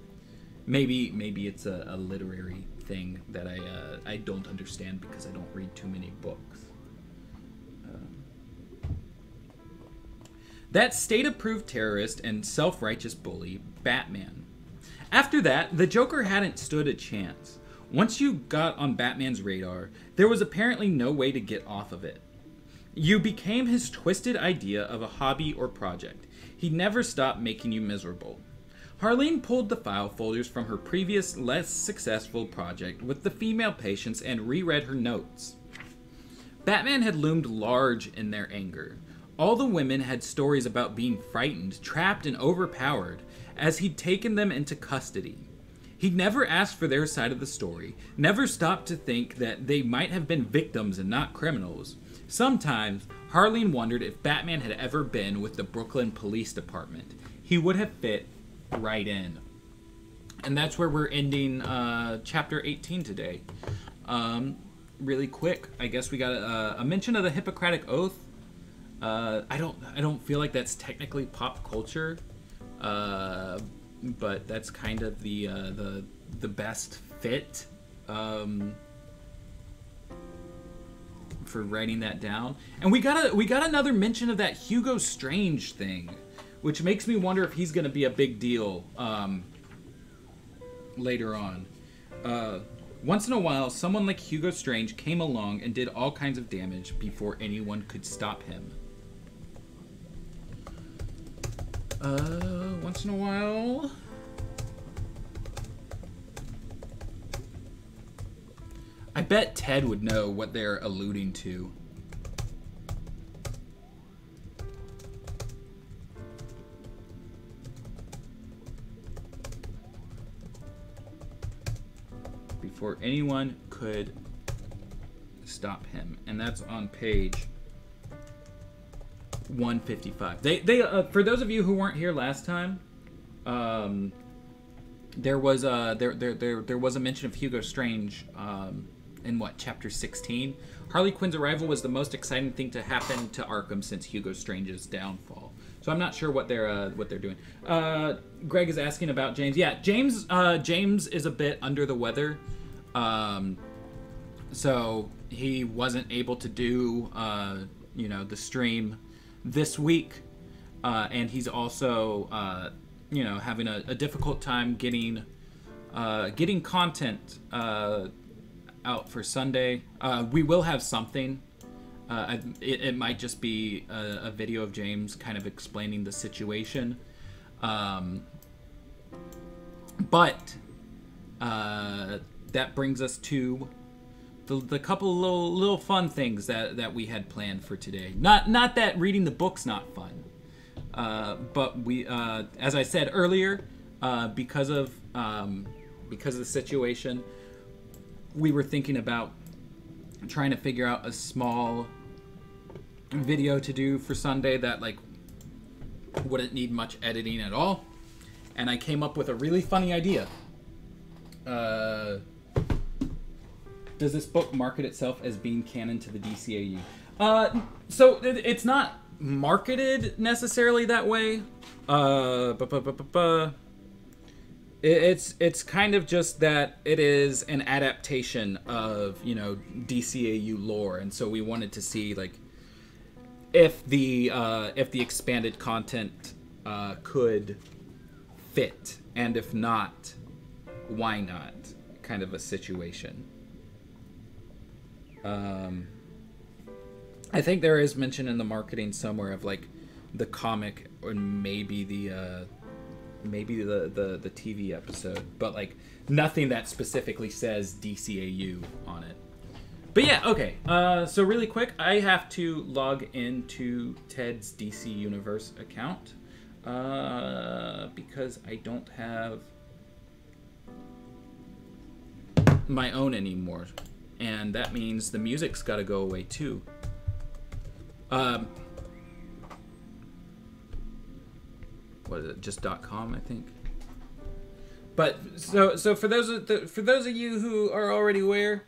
maybe, maybe it's a, a literary thing that I, uh, I don't understand because I don't read too many books. That state approved terrorist and self righteous bully, Batman. After that, the Joker hadn't stood a chance. Once you got on Batman's radar, there was apparently no way to get off of it. You became his twisted idea of a hobby or project. He never stopped making you miserable. Harleen pulled the file folders from her previous, less successful project with the female patients and reread her notes. Batman had loomed large in their anger. All the women had stories about being frightened, trapped, and overpowered as he'd taken them into custody. He'd never asked for their side of the story, never stopped to think that they might have been victims and not criminals. Sometimes, Harleen wondered if Batman had ever been with the Brooklyn Police Department. He would have fit right in. and that's where we're ending uh, chapter 18 today. Um, really quick, I guess we got a, a mention of the Hippocratic Oath. Uh, I don't I don't feel like that's technically pop culture, uh, but that's kind of the uh, the the best fit um, for writing that down. And we got a we got another mention of that Hugo Strange thing, which makes me wonder if he's going to be a big deal um, later on. Uh, once in a while, someone like Hugo Strange came along and did all kinds of damage before anyone could stop him. Uh, once in a while. I bet Ted would know what they're alluding to. Before anyone could stop him, and that's on page 155. They they uh, for those of you who weren't here last time, um, there was a there there there there was a mention of Hugo Strange um, in what chapter 16. Harley Quinn's arrival was the most exciting thing to happen to Arkham since Hugo Strange's downfall. So I'm not sure what they're uh, what they're doing. Uh, Greg is asking about James. Yeah, James uh, James is a bit under the weather, um, so he wasn't able to do uh, you know the stream this week, uh, and he's also uh, you know having a, a difficult time getting uh, getting content uh, out for Sunday. Uh, we will have something. Uh, it, it might just be a, a video of James kind of explaining the situation. Um, but that brings us to the, the couple little little fun things that, that we had planned for today. Not not that reading the book's not fun, uh, but we uh, as I said earlier, uh, because of um, because of the situation, we were thinking about trying to figure out a small video to do for Sunday that like wouldn't need much editing at all, and I came up with a really funny idea. Uh, does this book market itself as being canon to the DCAU? Uh, so it, it's not marketed necessarily that way. Uh, it's it's kind of just that it is an adaptation of you know DCAU lore, and so we wanted to see like if the uh, if the expanded content uh, could fit, and if not, why not? Kind of a situation. Um, I think there is mention in the marketing somewhere of like the comic or maybe the uh, maybe the, the the TV episode, but like nothing that specifically says DCAU on it. But yeah, okay. Uh, so really quick, I have to log into Ted's DC Universe account uh, because I don't have my own anymore, and that means the music's got to go away too. Um, what is it? Just .com, I think. But so so for those of the, for those of you who are already aware,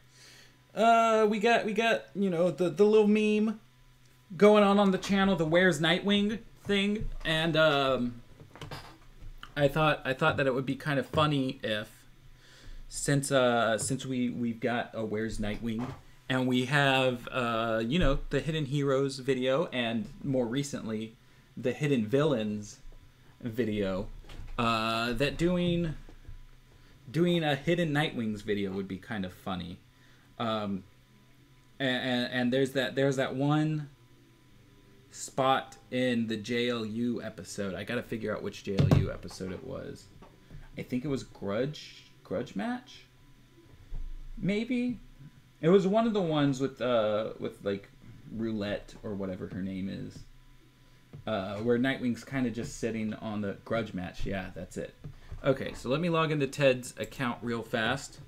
uh, we got we got you know the the little meme going on on the channel, the Where's Nightwing thing, and um, I thought I thought that it would be kind of funny if since uh since we we've got a Where's Nightwing and we have uh you know the Hidden Heroes video and more recently the Hidden Villains video uh that doing doing a Hidden Nightwings video would be kind of funny. Um and, and, there's that there's that one spot in the JLU episode. I got to figure out which JLU episode it was. I think it was Grudge Grudge Match. Maybe it was one of the ones with uh with like Roulette or whatever her name is. Uh, where Nightwing's kind of just sitting on the Grudge Match. Yeah, that's it. Okay, so let me log into Ted's account real fast.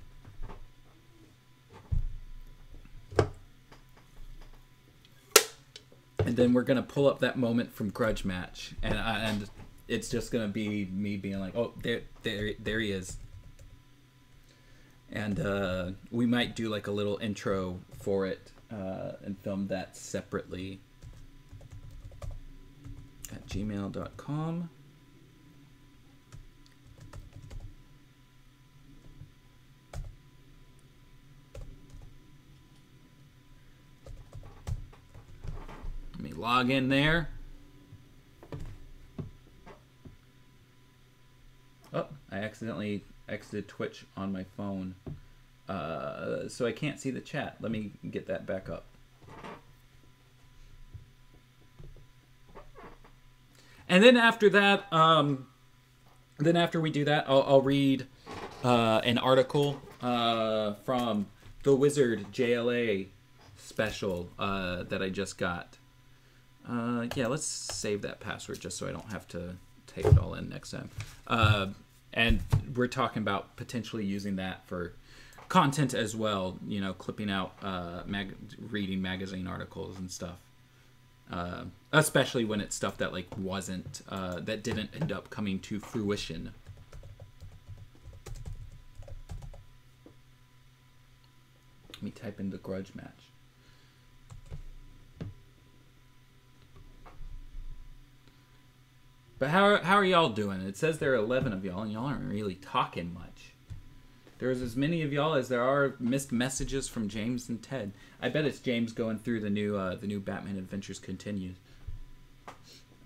and then we're gonna pull up that moment from Grudge Match, and I, and it's just gonna be me being like, "Oh, there, there, there he is." And uh, we might do like a little intro for it uh, and film that separately at gmail.com. Let me log in there. Oh, I accidentally exited Twitch on my phone. Uh, so I can't see the chat. Let me get that back up. And then after that, um, then after we do that, I'll, I'll read uh, an article uh, from the Wizard JLA special uh, that I just got. Uh, yeah, let's save that password just so I don't have to type it all in next time. And we're talking about potentially using that for content as well. You know, clipping out, uh, mag- reading magazine articles and stuff. Uh, especially when it's stuff that like wasn't uh, that didn't end up coming to fruition. Let me type in the grudge match. But how are, how are y'all doing? It says there are 11 of y'all, and y'all aren't really talking much. There's as many of y'all as there are missed messages from James and Ted. I bet it's James going through the new uh, the new Batman Adventures continues.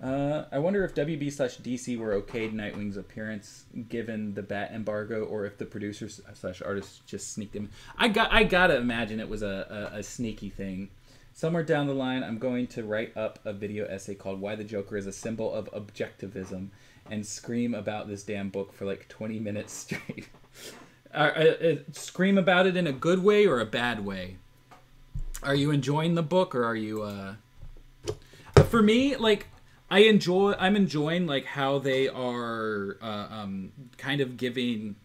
Uh, I wonder if WB slash DC were okayed Nightwing's appearance given the Bat embargo, or if the producers slash artists just sneaked him. I got I gotta imagine it was a, a, a sneaky thing. Somewhere down the line, I'm going to write up a video essay called "Why the Joker is a Symbol of Objectivism" and scream about this damn book for like 20 minutes straight. uh, uh, scream about it in a good way or a bad way. Are you enjoying the book or are you? Uh... For me, like I enjoy. I'm enjoying like how they are uh, um, kind of giving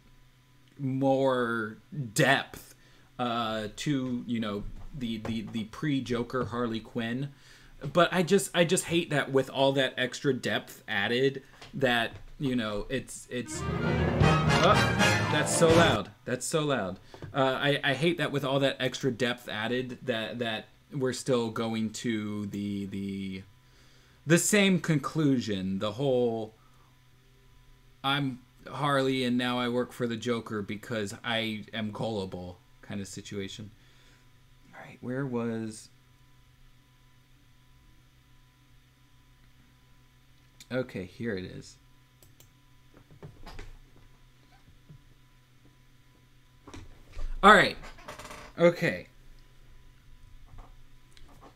more depth uh, to you know the the the pre Joker Harley Quinn. But I just I just hate that with all that extra depth added that you know it's it's oh, that's so loud that's so loud uh, I I hate that with all that extra depth added that that we're still going to the the the same conclusion the whole I'm Harley and now I work for the Joker because I am gullible kind of situation where was. Okay, here it is. All right. Okay.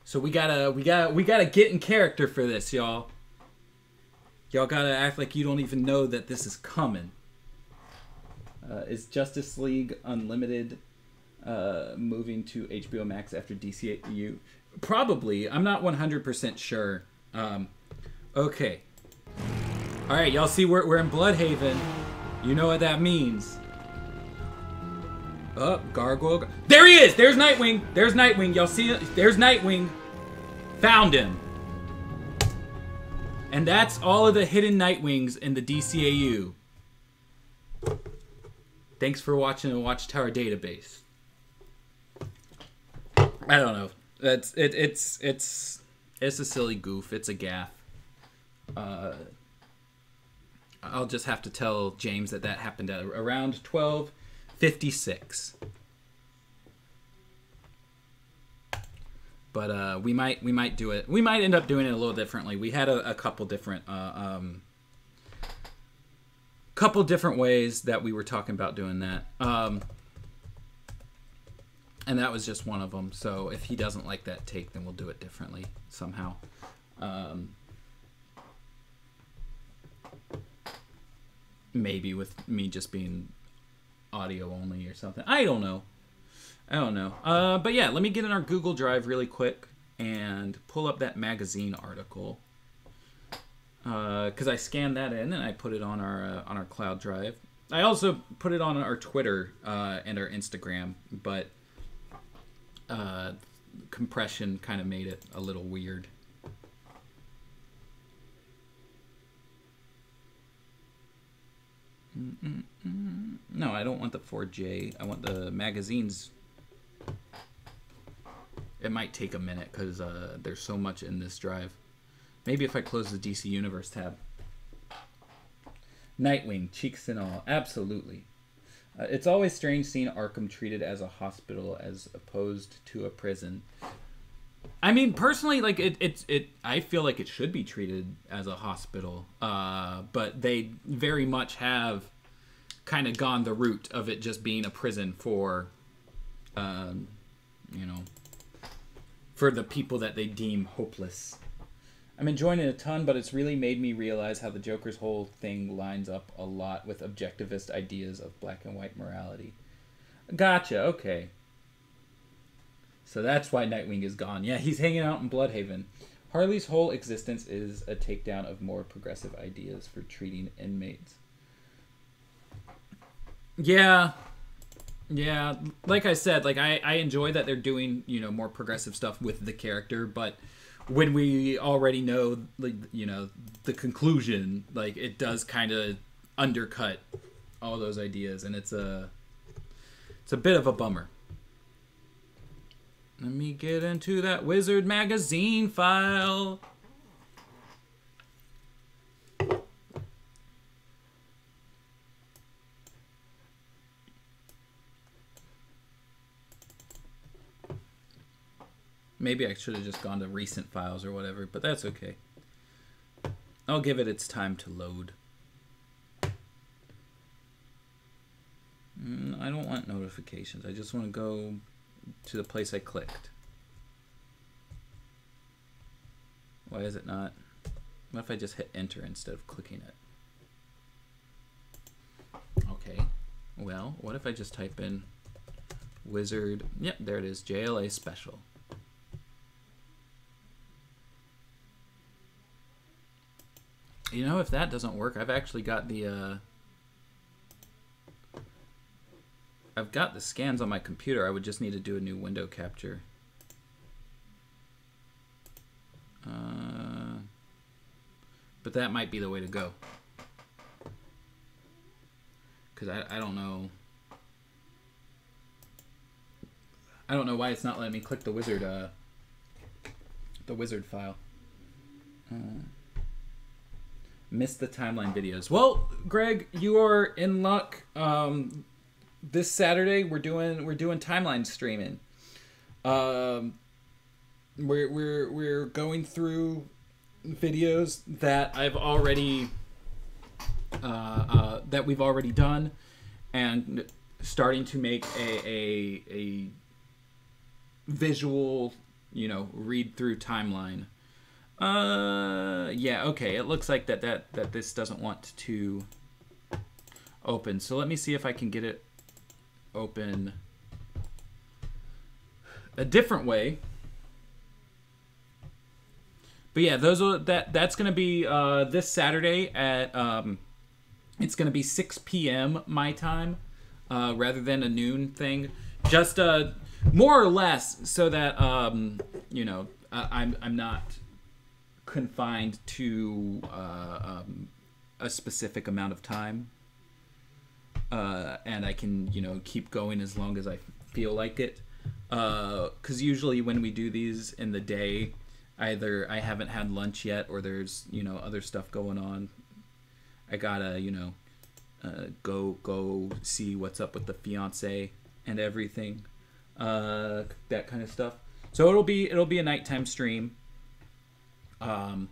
So we gotta we gotta we gotta get in character for this, y'all. Y'all gotta act like you don't even know that this is coming. Uh, is Justice League Unlimited uh, moving to HBO Max after DCU? Probably. I'm not 100% sure. Um, okay. All right, y'all see we're, we're in Blüdhaven. You know what that means. Up, oh, Gargoyle. There he is! There's Nightwing! There's Nightwing. Y'all see it? There's Nightwing. Found him. And that's all of the hidden Nightwings in the DCAU. Thanks for watching the Watchtower Database. I don't know. It's it, it's it's it's a silly goof. It's a gaff. Uh, I'll just have to tell James that that happened at around twelve fifty six. But uh, we might we might do it. We might end up doing it a little differently. We had a, a couple different uh, um, couple different ways that we were talking about doing that. Um, and that was just one of them. So if he doesn't like that take, then we'll do it differently somehow. Um, maybe with me just being audio only or something. I don't know. I don't know. Uh, but yeah, let me get in our Google Drive really quick and pull up that magazine article because uh, I scanned that in and I put it on our uh, on our cloud drive. I also put it on our Twitter uh, and our Instagram, but uh, compression kind of made it a little weird. No, I don't want the 4J. I want the magazines. It might take a minute because uh, there's so much in this drive. Maybe if I close the DC Universe tab. Nightwing, cheeks and all. Absolutely. Uh, it's always strange seeing Arkham treated as a hospital as opposed to a prison. I mean, personally, like it, it, it. I feel like it should be treated as a hospital, uh, but they very much have kind of gone the route of it just being a prison for, um, you know, for the people that they deem hopeless. I'm enjoying it a ton, but it's really made me realize how the Joker's whole thing lines up a lot with objectivist ideas of black and white morality. Gotcha. Okay. So that's why Nightwing is gone. Yeah, he's hanging out in Blüdhaven. Harley's whole existence is a takedown of more progressive ideas for treating inmates. Yeah. Yeah, like I said, like I, I enjoy that they're doing, you know, more progressive stuff with the character, but when we already know like you know the conclusion, like it does kind of undercut all those ideas and it's a it's a bit of a bummer. Let me get into that Wizard magazine file. Maybe I should have just gone to recent files or whatever, but that's okay. I'll give it its time to load. Mm, I don't want notifications. I just want to go to the place I clicked. Why is it not? What if I just hit enter instead of clicking it? Okay. Well, what if I just type in wizard? Yep, there it is. JLA special. You know, if that doesn't work, I've actually got the uh, I've got the scans on my computer. I would just need to do a new window capture. Uh, but that might be the way to go. Because I, I don't know. I don't know why it's not letting me click the wizard uh, the wizard file. Uh, missed the timeline videos. Well, Greg, you are in luck. Um, this Saturday we're doing we're doing timeline streaming. Um, we're we're we're going through videos that I've already uh, uh, that we've already done, and starting to make a a, a visual, you know, read through timeline uh, yeah, okay. It looks like that that that this doesn't want to open. So let me see if I can get it open a different way. But yeah, those are that that's gonna be uh, this Saturday at um, it's gonna be 6 p.m. my time, uh, rather than a noon thing. Just uh, more or less so that um, you know I'm I'm not confined to uh, um, a specific amount of time, uh, and I can you know keep going as long as I feel like it. Because uh, usually when we do these in the day, either I haven't had lunch yet, or there's you know other stuff going on. I gotta you know uh, go go see what's up with the fiance and everything, uh, that kind of stuff. So it'll be it'll be a nighttime stream. Um,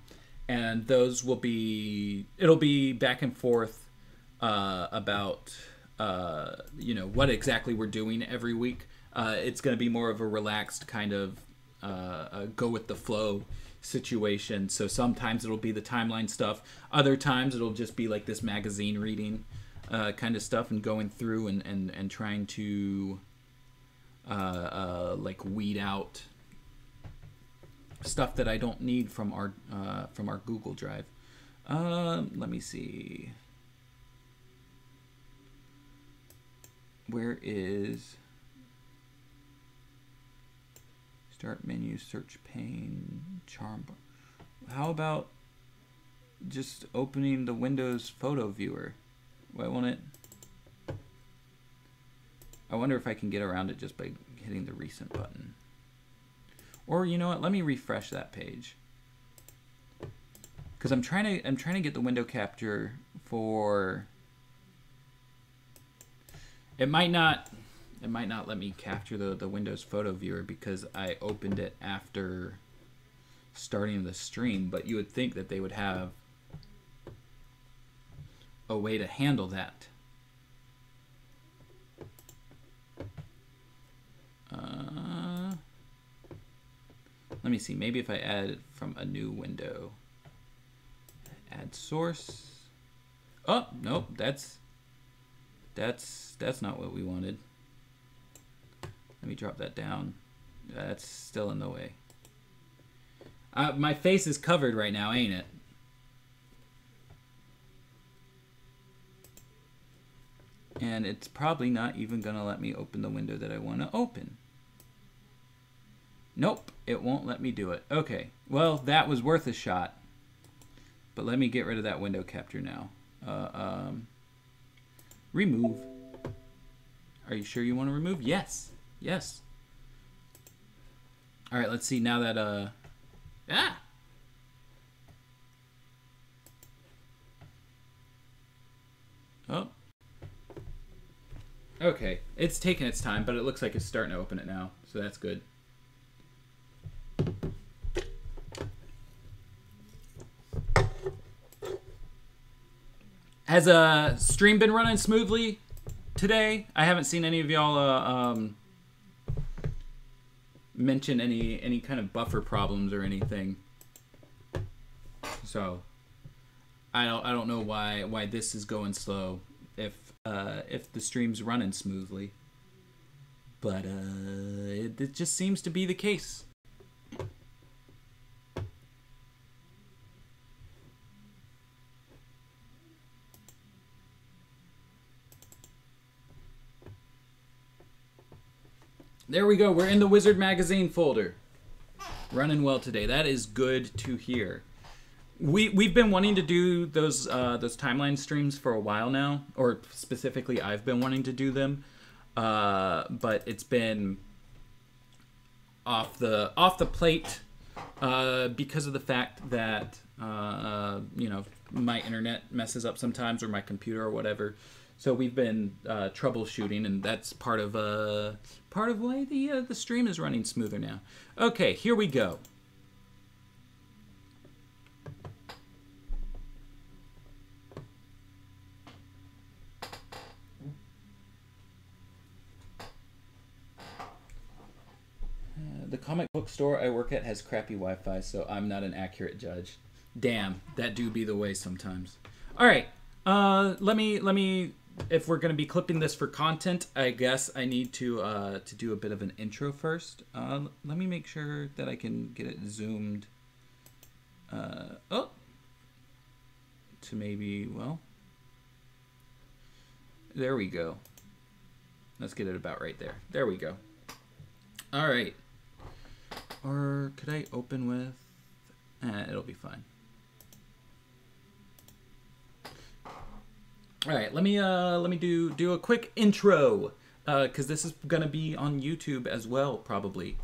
and those will be it'll be back and forth uh, about uh, you know what exactly we're doing every week. Uh, it's going to be more of a relaxed kind of uh, go with the flow situation. So sometimes it'll be the timeline stuff. Other times it'll just be like this magazine reading uh, kind of stuff and going through and and, and trying to uh, like weed out stuff that I don't need from our uh, from our Google Drive. Um, let me see. Where is start menu, search pane, charm? How about just opening the Windows photo viewer? Why won't it? I wonder if I can get around it just by hitting the recent button. Or you know what? Let me refresh that page. Because I'm trying to I'm trying to get the window capture for. It might not it might not let me capture the, the Windows photo viewer because I opened it after starting the stream, but you would think that they would have a way to handle that. Uh, let me see. Maybe if I add from a new window. Add source. Oh, nope. That's that's that's not what we wanted. Let me drop that down. That's still in the way. Uh, my face is covered right now, ain't it? And it's probably not even going to let me open the window that I want to open. Nope, it won't let me do it. Okay, well, that was worth a shot. But let me get rid of that window capture now. Uh, um, remove. Are you sure you want to remove? Yes. Yes. All right, let's see now that uh ah Oh. Okay, it's taking its time, but it looks like it's starting to open it now, so that's good. Has a uh, stream been running smoothly today? I haven't seen any of y'all uh, um, mention any any kind of buffer problems or anything. So I don't I don't know why why this is going slow if uh, if the stream's running smoothly. But uh, it, it just seems to be the case. There we go. We're in the Wizard Magazine folder. Running well today. That is good to hear. We we've been wanting to do those uh, those timeline streams for a while now, or specifically, I've been wanting to do them, uh, but it's been off the off the plate uh, because of the fact that uh, you know my internet messes up sometimes, or my computer, or whatever. So we've been uh, troubleshooting, and that's part of uh, part of why the uh, the stream is running smoother now. Okay, here we go. Uh, the comic book store I work at has crappy Wi-Fi, so I'm not an accurate judge. Damn, that do be the way sometimes. All right, uh, let me let me if we're going to be clipping this for content, I guess I need to uh, to do a bit of an intro first. Uh, let me make sure that I can get it zoomed. Uh, oh, to maybe well. There we go. Let's get it about right there. There we go. All right. Or could I open with? Eh, it'll be fine. All right, let me uh let me do do a quick intro because uh, this is gonna be on YouTube as well probably.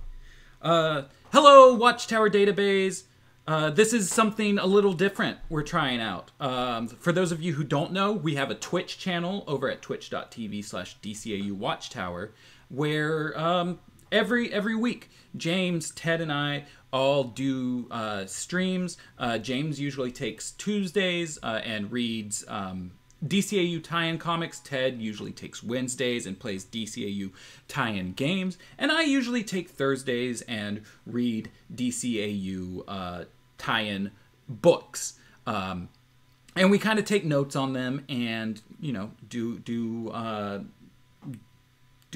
Uh, hello, Watchtower Database. Uh, this is something a little different we're trying out. Um, for those of you who don't know, we have a Twitch channel over at twitch.tv slash DCAU Watchtower where um, every every week James, Ted, and I all do uh, streams. Uh, James usually takes Tuesdays uh, and reads um, DCAU tie-in comics, Ted usually takes Wednesdays and plays DCAU tie-in games, and I usually take Thursdays and read DCAU uh, tie-in books. Um, and we kind of take notes on them, and you know, do do uh,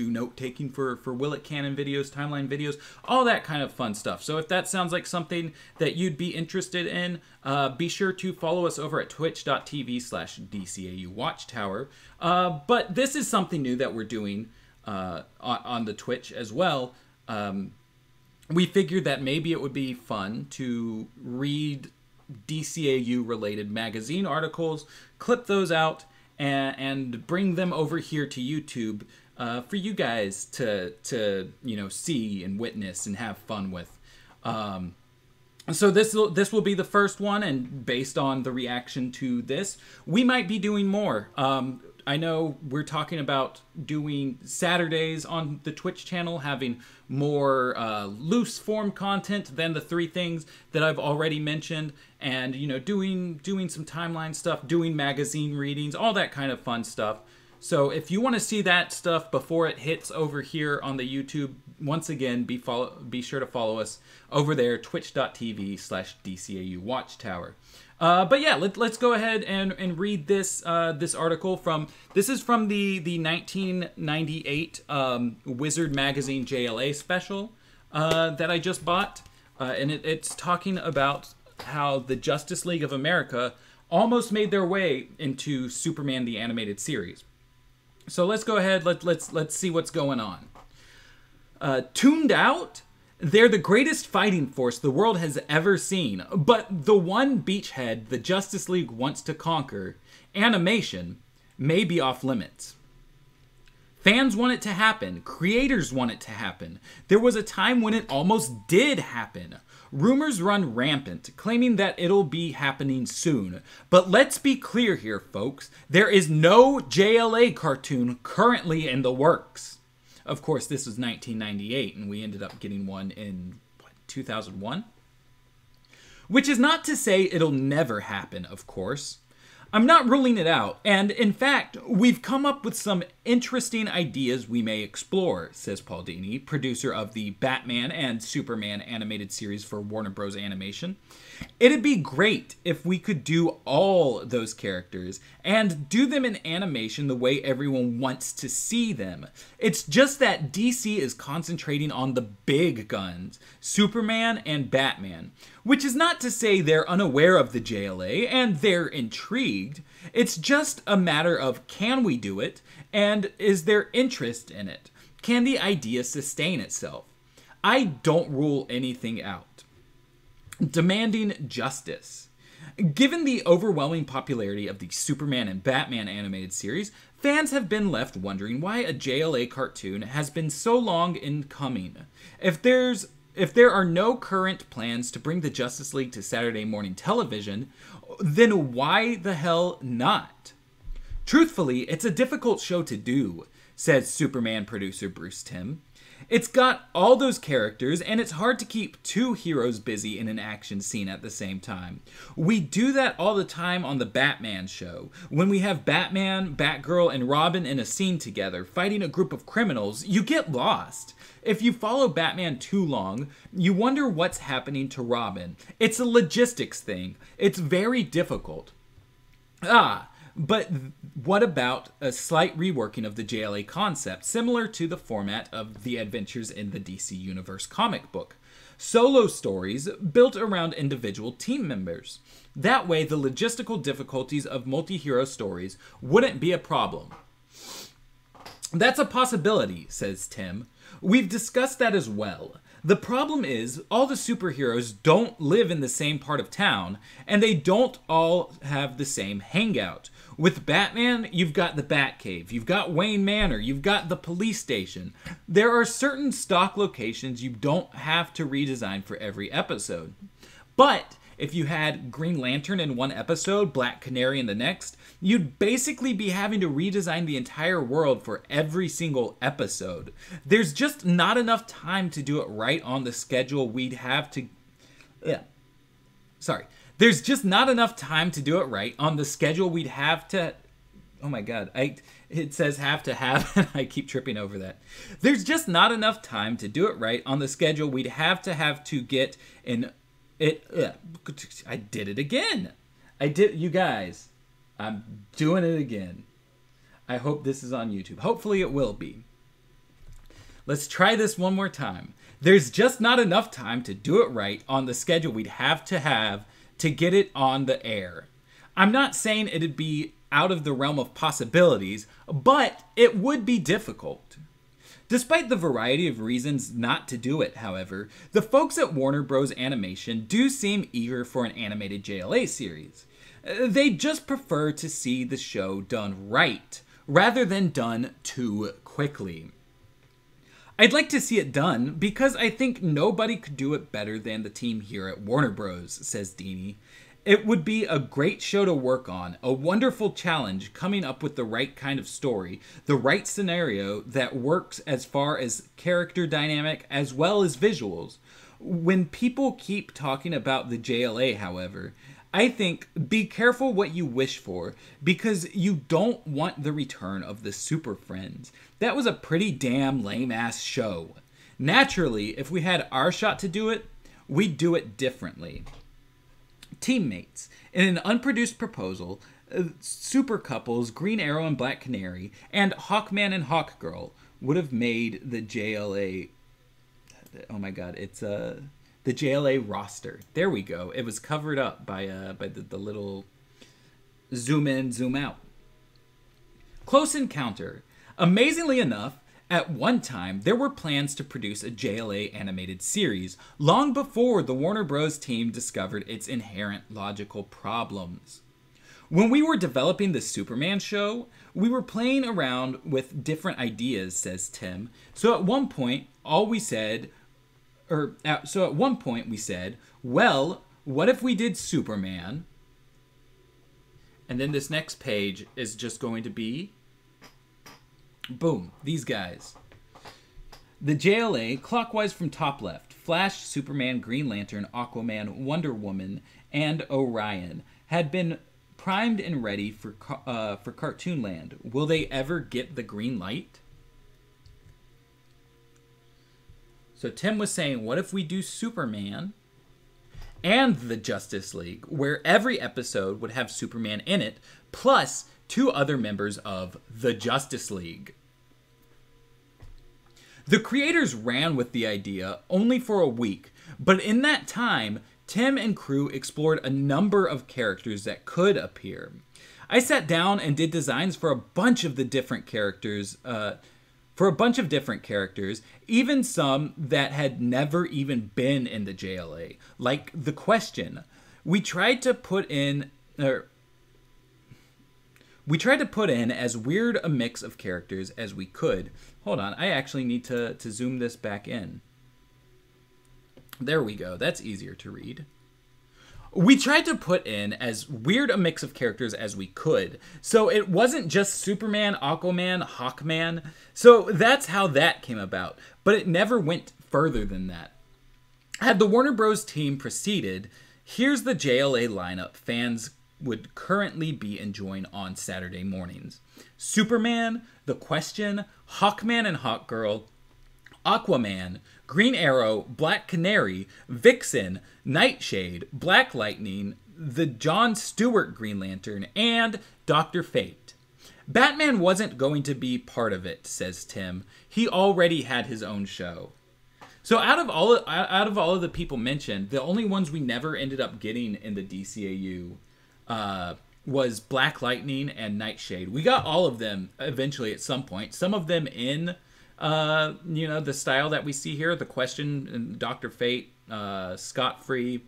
do note taking for for Willet Cannon videos, timeline videos, all that kind of fun stuff. So if that sounds like something that you'd be interested in, uh, be sure to follow us over at twitch.tv slash DCAU Watchtower. Uh, but this is something new that we're doing uh, on, the Twitch as well. Um, we figured that maybe it would be fun to read DCAU related magazine articles, clip those out, and, and bring them over here to YouTube uh, for you guys to to you know see and witness and have fun with. Um, so this this will be the first one, and based on the reaction to this, we might be doing more. Um, I know we're talking about doing Saturdays on the Twitch channel, having more uh, loose form content than the three things that I've already mentioned, and you know, doing doing some timeline stuff, doing magazine readings, all that kind of fun stuff. So if you want to see that stuff before it hits over here on the YouTube, once again, be follow, be sure to follow us over there, twitch.tv slash DCAU Watchtower. Uh, but yeah, let, us go ahead and, and read this uh, this article from this is from the the 1998 um, Wizard magazine JLA special uh, that I just bought, uh, and it, it's talking about how the Justice League of America almost made their way into Superman the animated series. So let's go ahead. Let let's let's see what's going on. Uh, tuned out they're the greatest fighting force the world has ever seen, but the one beachhead the Justice League wants to conquer, animation, may be off limits. Fans want it to happen. Creators want it to happen. There was a time when it almost did happen. Rumors run rampant, claiming that it'll be happening soon. But let's be clear here, folks. There is no JLA cartoon currently in the works. Of course, this was 1998, and we ended up getting one in what, 2001? Which is not to say it'll never happen, of course. I'm not ruling it out, and in fact, we've come up with some interesting ideas we may explore, says Paul Dini, producer of the Batman and Superman animated series for Warner Bros. Animation. It'd be great if we could do all those characters and do them in animation the way everyone wants to see them. It's just that DC is concentrating on the big guns, Superman and Batman, which is not to say they're unaware of the JLA and they're intrigued. It's just a matter of can we do it and is there interest in it? Can the idea sustain itself? I don't rule anything out demanding justice. Given the overwhelming popularity of the Superman and Batman animated series, fans have been left wondering why a JLA cartoon has been so long in coming. If there's if there are no current plans to bring the Justice League to Saturday morning television, then why the hell not? Truthfully, it's a difficult show to do, says Superman producer Bruce Timm. It's got all those characters, and it's hard to keep two heroes busy in an action scene at the same time. We do that all the time on the Batman show. When we have Batman, Batgirl, and Robin in a scene together fighting a group of criminals, you get lost. If you follow Batman too long, you wonder what's happening to Robin. It's a logistics thing, it's very difficult. Ah, but what about a slight reworking of the JLA concept, similar to the format of the adventures in the DC Universe comic book? Solo stories built around individual team members. That way, the logistical difficulties of multi hero stories wouldn't be a problem. That's a possibility, says Timm. We've discussed that as well. The problem is, all the superheroes don't live in the same part of town, and they don't all have the same hangout. With Batman, you've got the Batcave, you've got Wayne Manor, you've got the police station. There are certain stock locations you don't have to redesign for every episode. But if you had Green Lantern in one episode, Black Canary in the next, you'd basically be having to redesign the entire world for every single episode. There's just not enough time to do it right on the schedule we'd have to. Yeah. Sorry. There's just not enough time to do it right on the schedule we'd have to Oh my god. I it says have to have and I keep tripping over that. There's just not enough time to do it right on the schedule we'd have to have to get in it uh, I did it again. I did you guys. I'm doing it again. I hope this is on YouTube. Hopefully it will be. Let's try this one more time. There's just not enough time to do it right on the schedule we'd have to have to get it on the air. I'm not saying it'd be out of the realm of possibilities, but it would be difficult. Despite the variety of reasons not to do it, however, the folks at Warner Bros. Animation do seem eager for an animated JLA series. They just prefer to see the show done right, rather than done too quickly. I'd like to see it done because I think nobody could do it better than the team here at Warner Bros., says Dini. It would be a great show to work on, a wonderful challenge coming up with the right kind of story, the right scenario that works as far as character dynamic as well as visuals. When people keep talking about the JLA, however, I think be careful what you wish for because you don't want the return of the Super Friends. That was a pretty damn lame ass show. Naturally, if we had our shot to do it, we'd do it differently. Teammates. In an unproduced proposal, uh, super couples Green Arrow and Black Canary and Hawkman and Hawkgirl would have made the JLA. Oh my god, it's a. Uh, the JLA roster. There we go. It was covered up by uh by the, the little zoom in, zoom out. Close Encounter. Amazingly enough, at one time, there were plans to produce a JLA animated series long before the Warner Bros. team discovered its inherent logical problems. When we were developing the Superman show, we were playing around with different ideas, says Timm. So at one point, all we said or uh, so at one point we said, well, what if we did Superman? And then this next page is just going to be boom, these guys. The JLA, clockwise from top left, Flash, Superman, Green Lantern, Aquaman, Wonder Woman, and Orion had been primed and ready for uh, for Cartoon Land. Will they ever get the green light? So Timm was saying, what if we do Superman and the Justice League, where every episode would have Superman in it, plus two other members of the Justice League? The creators ran with the idea only for a week, but in that time, Timm and crew explored a number of characters that could appear. I sat down and did designs for a bunch of the different characters uh, for a bunch of different characters, even some that had never even been in the JLA, like the question. We tried to put in or we tried to put in as weird a mix of characters as we could. Hold on, I actually need to, to zoom this back in. There we go. That's easier to read we tried to put in as weird a mix of characters as we could. So it wasn't just Superman, Aquaman, Hawkman. So that's how that came about. But it never went further than that. Had the Warner Bros. team proceeded, here's the JLA lineup fans would currently be enjoying on Saturday mornings Superman, The Question, Hawkman and Hawkgirl, Aquaman, Green Arrow, Black Canary, Vixen, Nightshade, Black Lightning, the John Stewart Green Lantern, and Doctor Fate. Batman wasn't going to be part of it, says Timm. He already had his own show. So out of all out of all of the people mentioned, the only ones we never ended up getting in the DCAU uh, was Black Lightning and Nightshade. We got all of them eventually at some point. Some of them in uh, you know, the style that we see here, the question, and Doctor Fate, uh, Scott Free,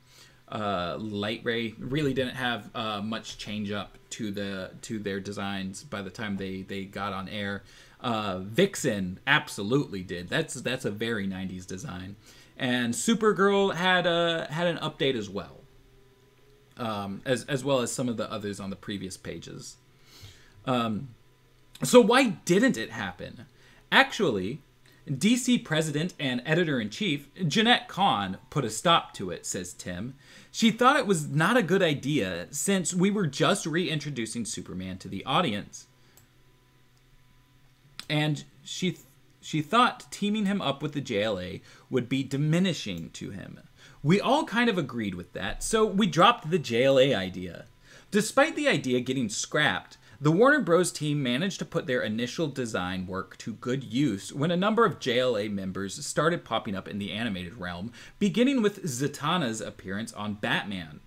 uh, Lightray really didn't have uh, much change up to the to their designs by the time they they got on air. Uh, Vixen absolutely did. That's that's a very '90s design, and Supergirl had a had an update as well, um, as as well as some of the others on the previous pages. Um, so why didn't it happen? Actually, DC president and editor in chief, Jenette Kahn, put a stop to it, says Timm. She thought it was not a good idea since we were just reintroducing Superman to the audience. And she she thought teaming him up with the JLA would be diminishing to him. We all kind of agreed with that, so we dropped the JLA idea. Despite the idea getting scrapped, the Warner Bros. team managed to put their initial design work to good use when a number of JLA members started popping up in the animated realm, beginning with Zatanna's appearance on Batman.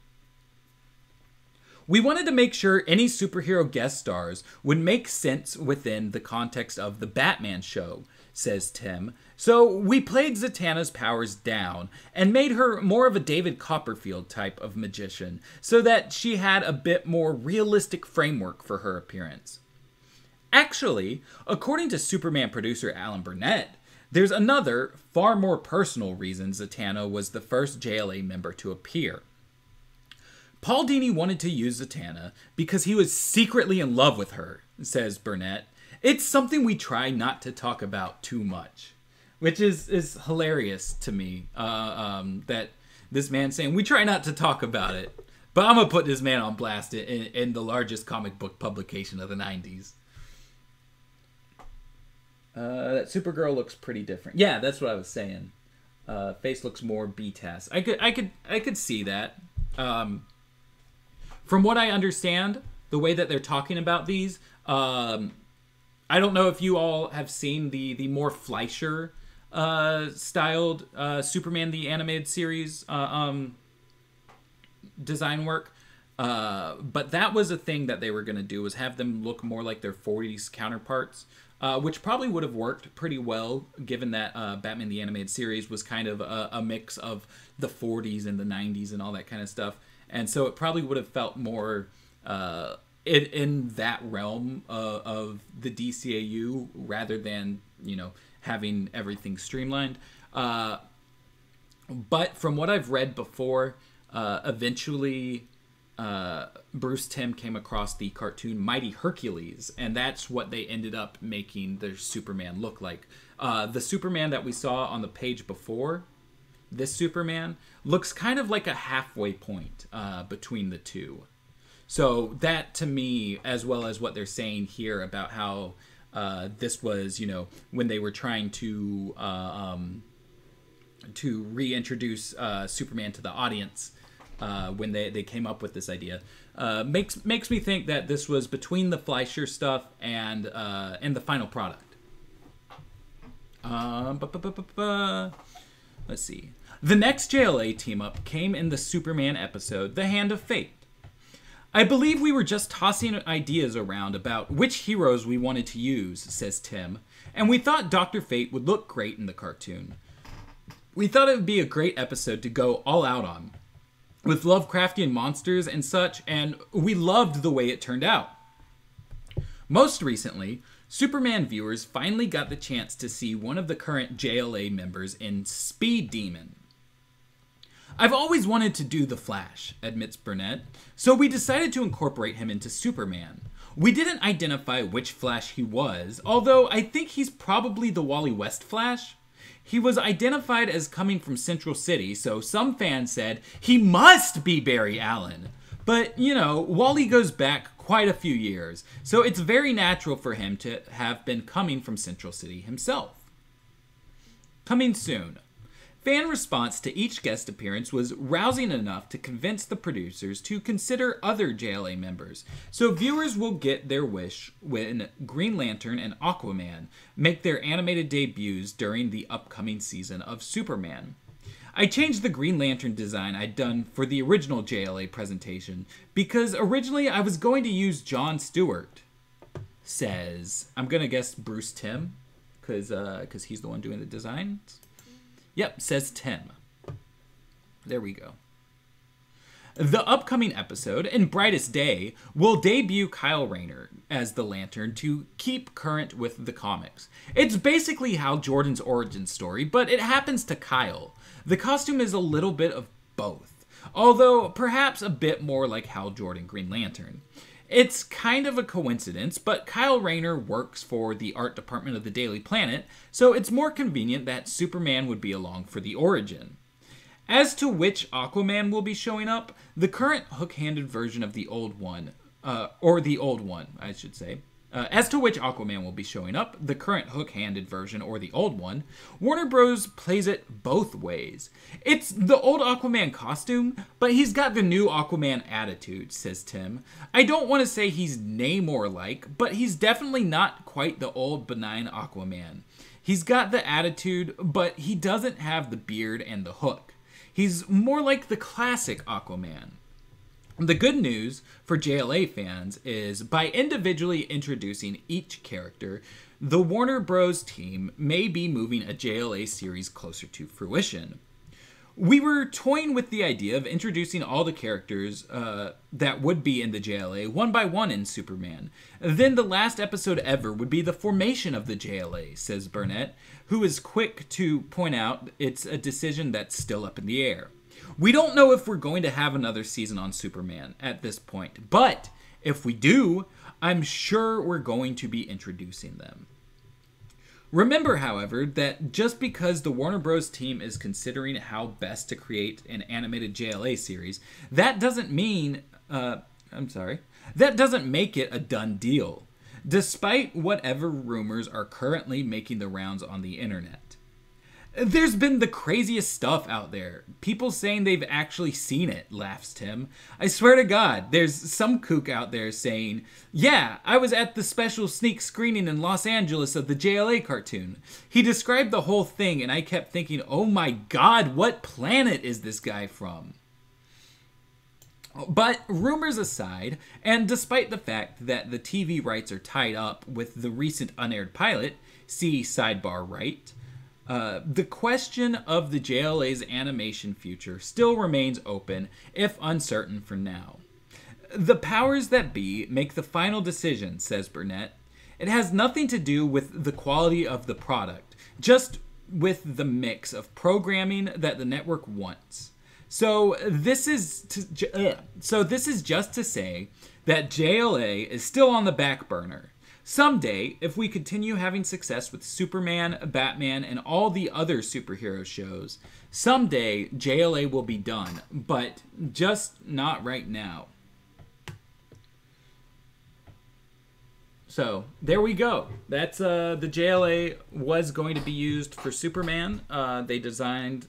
We wanted to make sure any superhero guest stars would make sense within the context of the Batman show, says Timm. So we played Zatanna's powers down and made her more of a David Copperfield type of magician so that she had a bit more realistic framework for her appearance. Actually, according to Superman producer Alan Burnett, there's another, far more personal reason Zatanna was the first JLA member to appear. Paul Dini wanted to use Zatanna because he was secretly in love with her, says Burnett. It's something we try not to talk about too much, which is is hilarious to me. Uh, um, that this man saying we try not to talk about it, but I'm gonna put this man on blast in, in the largest comic book publication of the '90s. Uh, that Supergirl looks pretty different. Yeah, that's what I was saying. Uh, face looks more B-Test. I could, I could, I could see that. Um, from what I understand, the way that they're talking about these, um, I don't know if you all have seen the the more Fleischer uh, styled uh, Superman the animated series uh, um, design work. Uh, but that was a thing that they were going to do was have them look more like their 40s counterparts uh, which probably would have worked pretty well given that uh, batman the animated series was kind of a, a, mix of the 40s and the 90s and all that kind of stuff and so it probably would have felt more uh, in, in that realm uh, of the dcau rather than you know having everything streamlined uh, but from what i've read before eventually uh, Bruce Timm came across the cartoon Mighty Hercules, and that's what they ended up making their Superman look like. Uh, the Superman that we saw on the page before, this Superman, looks kind of like a halfway point uh, between the two. So that to me, as well as what they're saying here about how uh, this was, you know, when they were trying to uh, um, to reintroduce uh, Superman to the audience uh, when they, they came up with this idea. Uh, makes makes me think that this was between the Fleischer stuff and uh, and the final product. Um, let's see. The next JLA team up came in the Superman episode, The Hand of Fate. I believe we were just tossing ideas around about which heroes we wanted to use, says Timm, and we thought Dr. Fate would look great in the cartoon. We thought it would be a great episode to go all out on with Lovecraftian monsters and such, and we loved the way it turned out. Most recently, Superman viewers finally got the chance to see one of the current JLA members in Speed Demon. I've always wanted to do The Flash, admits Burnett, so we decided to incorporate him into Superman. We didn't identify which Flash he was, although I think he's probably the Wally West Flash. He was identified as coming from Central City, so some fans said he must be Barry Allen. But, you know, Wally goes back quite a few years, so it's very natural for him to have been coming from Central City himself. Coming soon. Fan response to each guest appearance was rousing enough to convince the producers to consider other JLA members, so viewers will get their wish when Green Lantern and Aquaman make their animated debuts during the upcoming season of Superman. I changed the Green Lantern design I'd done for the original JLA presentation because originally I was going to use John Stewart. Says, I'm gonna guess Bruce Timm, because uh, cause he's the one doing the designs. Yep, says Timm. There we go. The upcoming episode, in Brightest Day, will debut Kyle Rayner as the Lantern to keep current with the comics. It's basically Hal Jordan's origin story, but it happens to Kyle. The costume is a little bit of both, although perhaps a bit more like Hal Jordan Green Lantern. It's kind of a coincidence, but Kyle Rayner works for the art department of the Daily Planet, so it's more convenient that Superman would be along for the origin. As to which Aquaman will be showing up, the current hook handed version of the old one, uh, or the old one, I should say, uh, as to which Aquaman will be showing up, the current hook handed version or the old one, Warner Bros. plays it both ways. It's the old Aquaman costume, but he's got the new Aquaman attitude, says Timm. I don't want to say he's Namor like, but he's definitely not quite the old benign Aquaman. He's got the attitude, but he doesn't have the beard and the hook. He's more like the classic Aquaman. The good news for JLA fans is by individually introducing each character, the Warner Bros. team may be moving a JLA series closer to fruition. we were toying with the idea of introducing all the characters uh, that would be in the JLA one by one in Superman. Then the last episode ever would be the formation of the JLA, says Burnett, who is quick to point out it's a decision that's still up in the air. We don't know if we're going to have another season on Superman at this point, but if we do, I'm sure we're going to be introducing them. Remember, however, that just because the Warner Bros. team is considering how best to create an animated JLA series, that doesn't mean, uh, I'm sorry, that doesn't make it a done deal, despite whatever rumors are currently making the rounds on the internet. There's been the craziest stuff out there. People saying they've actually seen it, laughs Timm. I swear to God, there's some kook out there saying, Yeah, I was at the special sneak screening in Los Angeles of the JLA cartoon. He described the whole thing, and I kept thinking, Oh my God, what planet is this guy from? But rumors aside, and despite the fact that the TV rights are tied up with the recent unaired pilot, see sidebar right, uh, the question of the JLA's animation future still remains open, if uncertain for now. The powers that be make the final decision, says Burnett. It has nothing to do with the quality of the product, just with the mix of programming that the network wants. So this is to, uh, so this is just to say that JLA is still on the back burner. Someday, if we continue having success with Superman, Batman, and all the other superhero shows, someday JLA will be done, but just not right now. So there we go. That's uh, the JLA was going to be used for Superman. Uh, they designed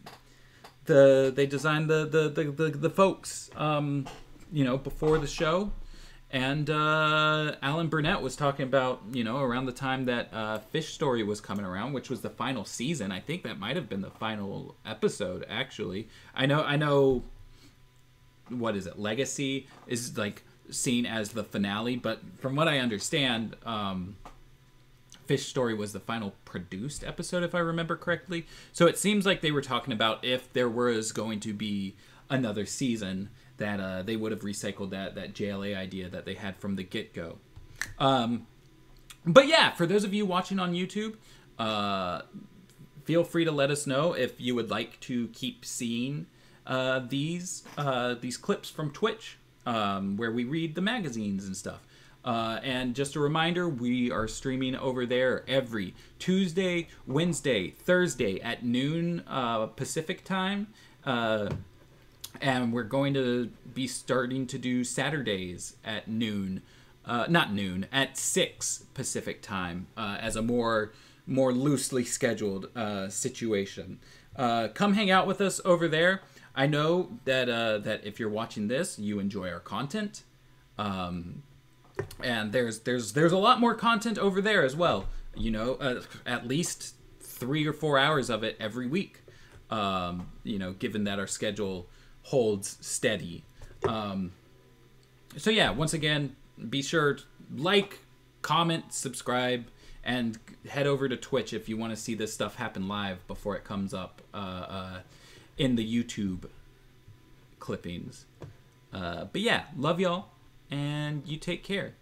the they designed the the the, the, the folks um, you know before the show and uh, Alan Burnett was talking about, you know, around the time that uh, Fish Story was coming around, which was the final season. I think that might have been the final episode, actually. I know, I know. What is it? Legacy is like seen as the finale, but from what I understand, um, Fish Story was the final produced episode, if I remember correctly. So it seems like they were talking about if there was going to be another season that uh, they would have recycled that that JLA idea that they had from the get go. Um, but yeah, for those of you watching on YouTube, uh, feel free to let us know if you would like to keep seeing uh, these uh, these clips from Twitch, um, where we read the magazines and stuff. Uh, and just a reminder, we are streaming over there every Tuesday, Wednesday, Thursday at noon uh, Pacific time. And we're going to be starting to do Saturdays at noon, uh, not noon, at six Pacific time, uh, as a more more loosely scheduled uh, situation. Uh, come hang out with us over there. I know that uh, that if you're watching this, you enjoy our content, um, and there's there's there's a lot more content over there as well. You know, uh, at least three or four hours of it every week. Um, you know, given that our schedule holds steady. Um, so yeah, once again, be sure to like, comment, subscribe, and head over to Twitch if you want to see this stuff happen live before it comes up uh, uh, in the YouTube clippings. Uh, but yeah, love y'all, and you take care.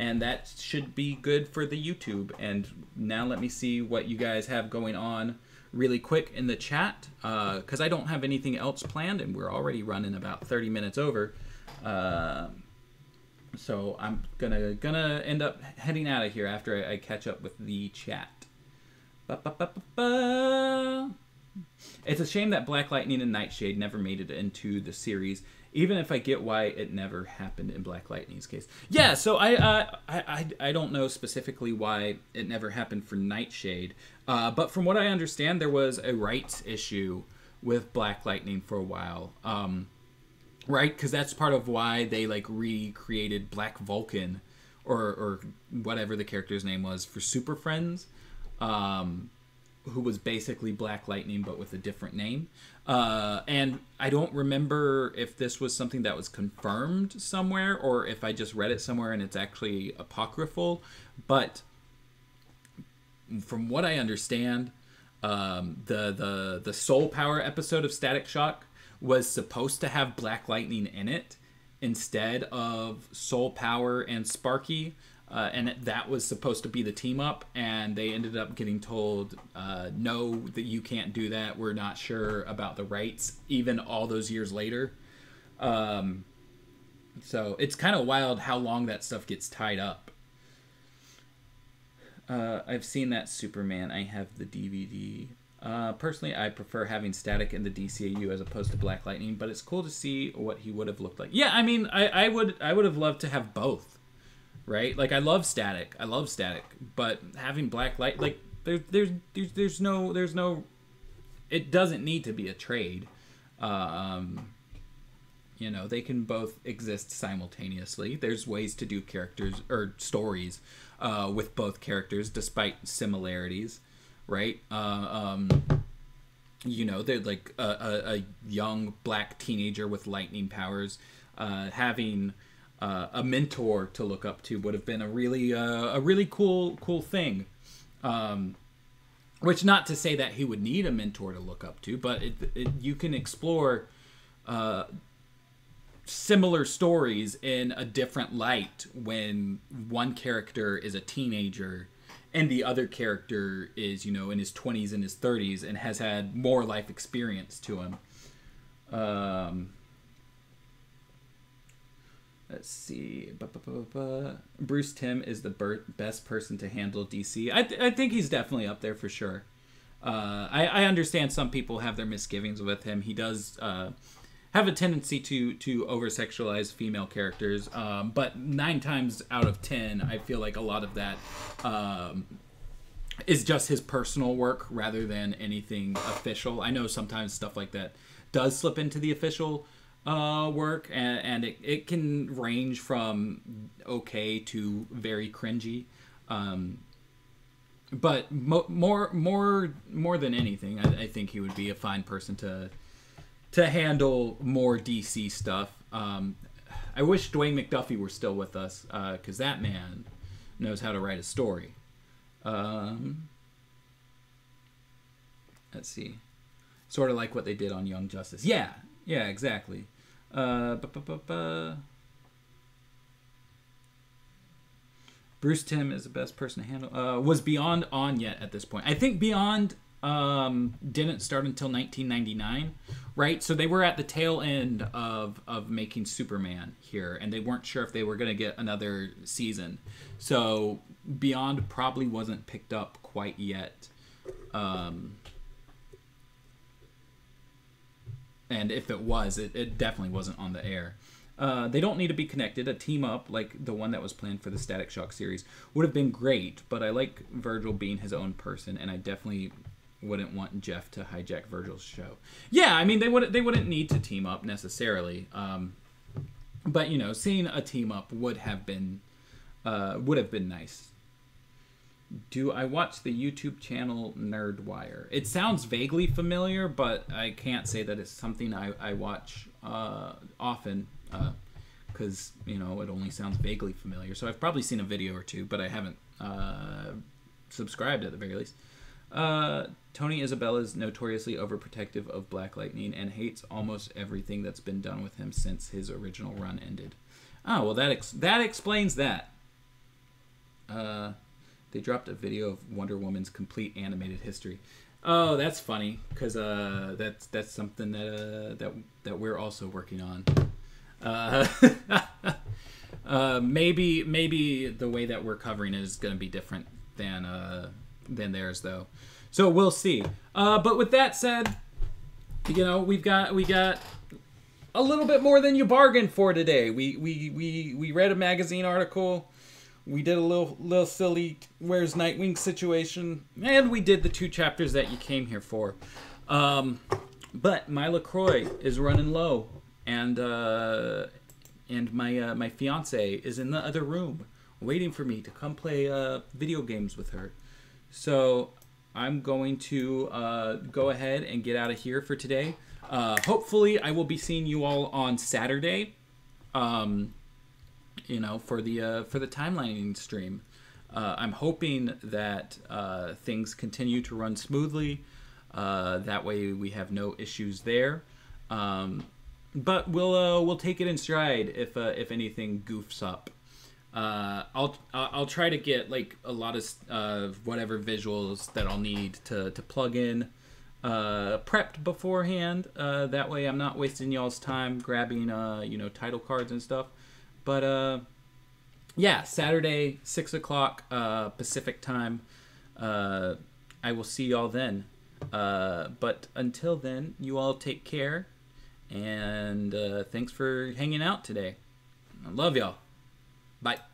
And that should be good for the YouTube. And now let me see what you guys have going on really quick in the chat because uh, I don't have anything else planned, and we're already running about 30 minutes over. Uh, so I'm gonna gonna end up heading out of here after I, I catch up with the chat. Ba-ba-ba-ba-ba. It's a shame that Black Lightning and Nightshade never made it into the series even if I get why it never happened in Black Lightning's case. Yeah, so I uh, I, I, I don't know specifically why it never happened for Nightshade, uh, but from what I understand, there was a rights issue with Black Lightning for a while. Um, right, because that's part of why they like recreated Black Vulcan, or or whatever the character's name was for Super Friends. Um, who was basically Black Lightning but with a different name. Uh, and I don't remember if this was something that was confirmed somewhere or if I just read it somewhere and it's actually apocryphal. But from what I understand, um, the the the Soul Power episode of Static Shock was supposed to have Black Lightning in it instead of Soul Power and Sparky. Uh, and that was supposed to be the team up, and they ended up getting told, uh, "No, that you can't do that. We're not sure about the rights." Even all those years later, um, so it's kind of wild how long that stuff gets tied up. Uh, I've seen that Superman. I have the DVD. Uh, personally, I prefer having Static in the DCAU as opposed to Black Lightning, but it's cool to see what he would have looked like. Yeah, I mean, I, I would I would have loved to have both, right? Like I love Static, I love Static, but having Black Light, like there, there's there's there's no there's no, it doesn't need to be a trade. Um, you know, they can both exist simultaneously. There's ways to do characters or stories uh, with both characters despite similarities, right? Uh, um, you know, they're like a, a, a, young black teenager with lightning powers. Uh, having uh, a mentor to look up to would have been a really uh, a really cool cool thing. Um, which not to say that he would need a mentor to look up to, but it, it, you can explore uh, similar stories in a different light when one character is a teenager and the other character is you know in his 20s and his 30s and has had more life experience to him. Um let's see. Bruce timm is the best person to handle dc I, th- I think he's definitely up there for sure. Uh, I, I understand some people have their misgivings with him. He does uh, have a tendency to to over sexualize female characters, um, but nine times out of ten, I feel like a lot of that um, is just his personal work rather than anything official. I know sometimes stuff like that does slip into the official uh, work, and, and it, it can range from okay to very cringy. Um, but mo- more more more than anything, I, I think he would be a fine person to to handle more DC stuff. Um, I wish Dwayne McDuffie were still with us because uh, that man knows how to write a story. Um, let's see, sort of like what they did on Young Justice. Yeah, yeah, exactly. Uh, Bruce Timm is the best person to handle. Uh, was Beyond on yet at this point? I think Beyond um, didn't start until 1999, right? So they were at the tail end of of making Superman here, and they weren't sure if they were going to get another season. So Beyond probably wasn't picked up quite yet. Um, and if it was, it, it definitely wasn't on the air. Uh, they don't need to be connected. A team up like the one that was planned for the Static Shock series would have been great, but I like Virgil being his own person, and I definitely wouldn't want Jeff to hijack Virgil's show. Yeah, I mean they would they wouldn't need to team up necessarily, um, but you know, seeing a team up would have been uh, would have been nice. Do I watch the YouTube channel Nerdwire? It sounds vaguely familiar, but I can't say that it's something I, I watch uh, often because uh, you know it only sounds vaguely familiar. So I've probably seen a video or two, but I haven't uh, subscribed at the very least. Uh, Tony Isabella is notoriously overprotective of Black Lightning and hates almost everything that's been done with him since his original run ended. Oh well, that ex- that explains that. Uh, they dropped a video of Wonder Woman's complete animated history. Oh, that's funny because uh, that's that's something that uh, that that we're also working on. Uh, uh, maybe maybe the way that we're covering it is going to be different than uh, than theirs though. So we'll see. Uh, but with that said, you know we've got we got a little bit more than you bargained for today. We we we we read a magazine article. We did a little little silly where's Nightwing situation, and we did the two chapters that you came here for. Um, but my Lacroix is running low, and uh, and my uh, my fiance is in the other room waiting for me to come play uh, video games with her. So I'm going to uh, go ahead and get out of here for today. Uh, hopefully, I will be seeing you all on Saturday. Um, you know, for the uh, for the timelining stream. Uh, I'm hoping that uh, things continue to run smoothly. Uh, that way, we have no issues there. Um, but we'll uh, we'll take it in stride if uh, if anything goofs up. Uh, I'll I'll try to get like a lot of uh, whatever visuals that I'll need to to plug in uh, prepped beforehand. Uh, that way, I'm not wasting y'all's time grabbing uh, you know title cards and stuff. But yeah, Saturday six o'clock Pacific time. I will see y'all then. But until then, you all take care, and thanks for hanging out today. I love y'all. Bye.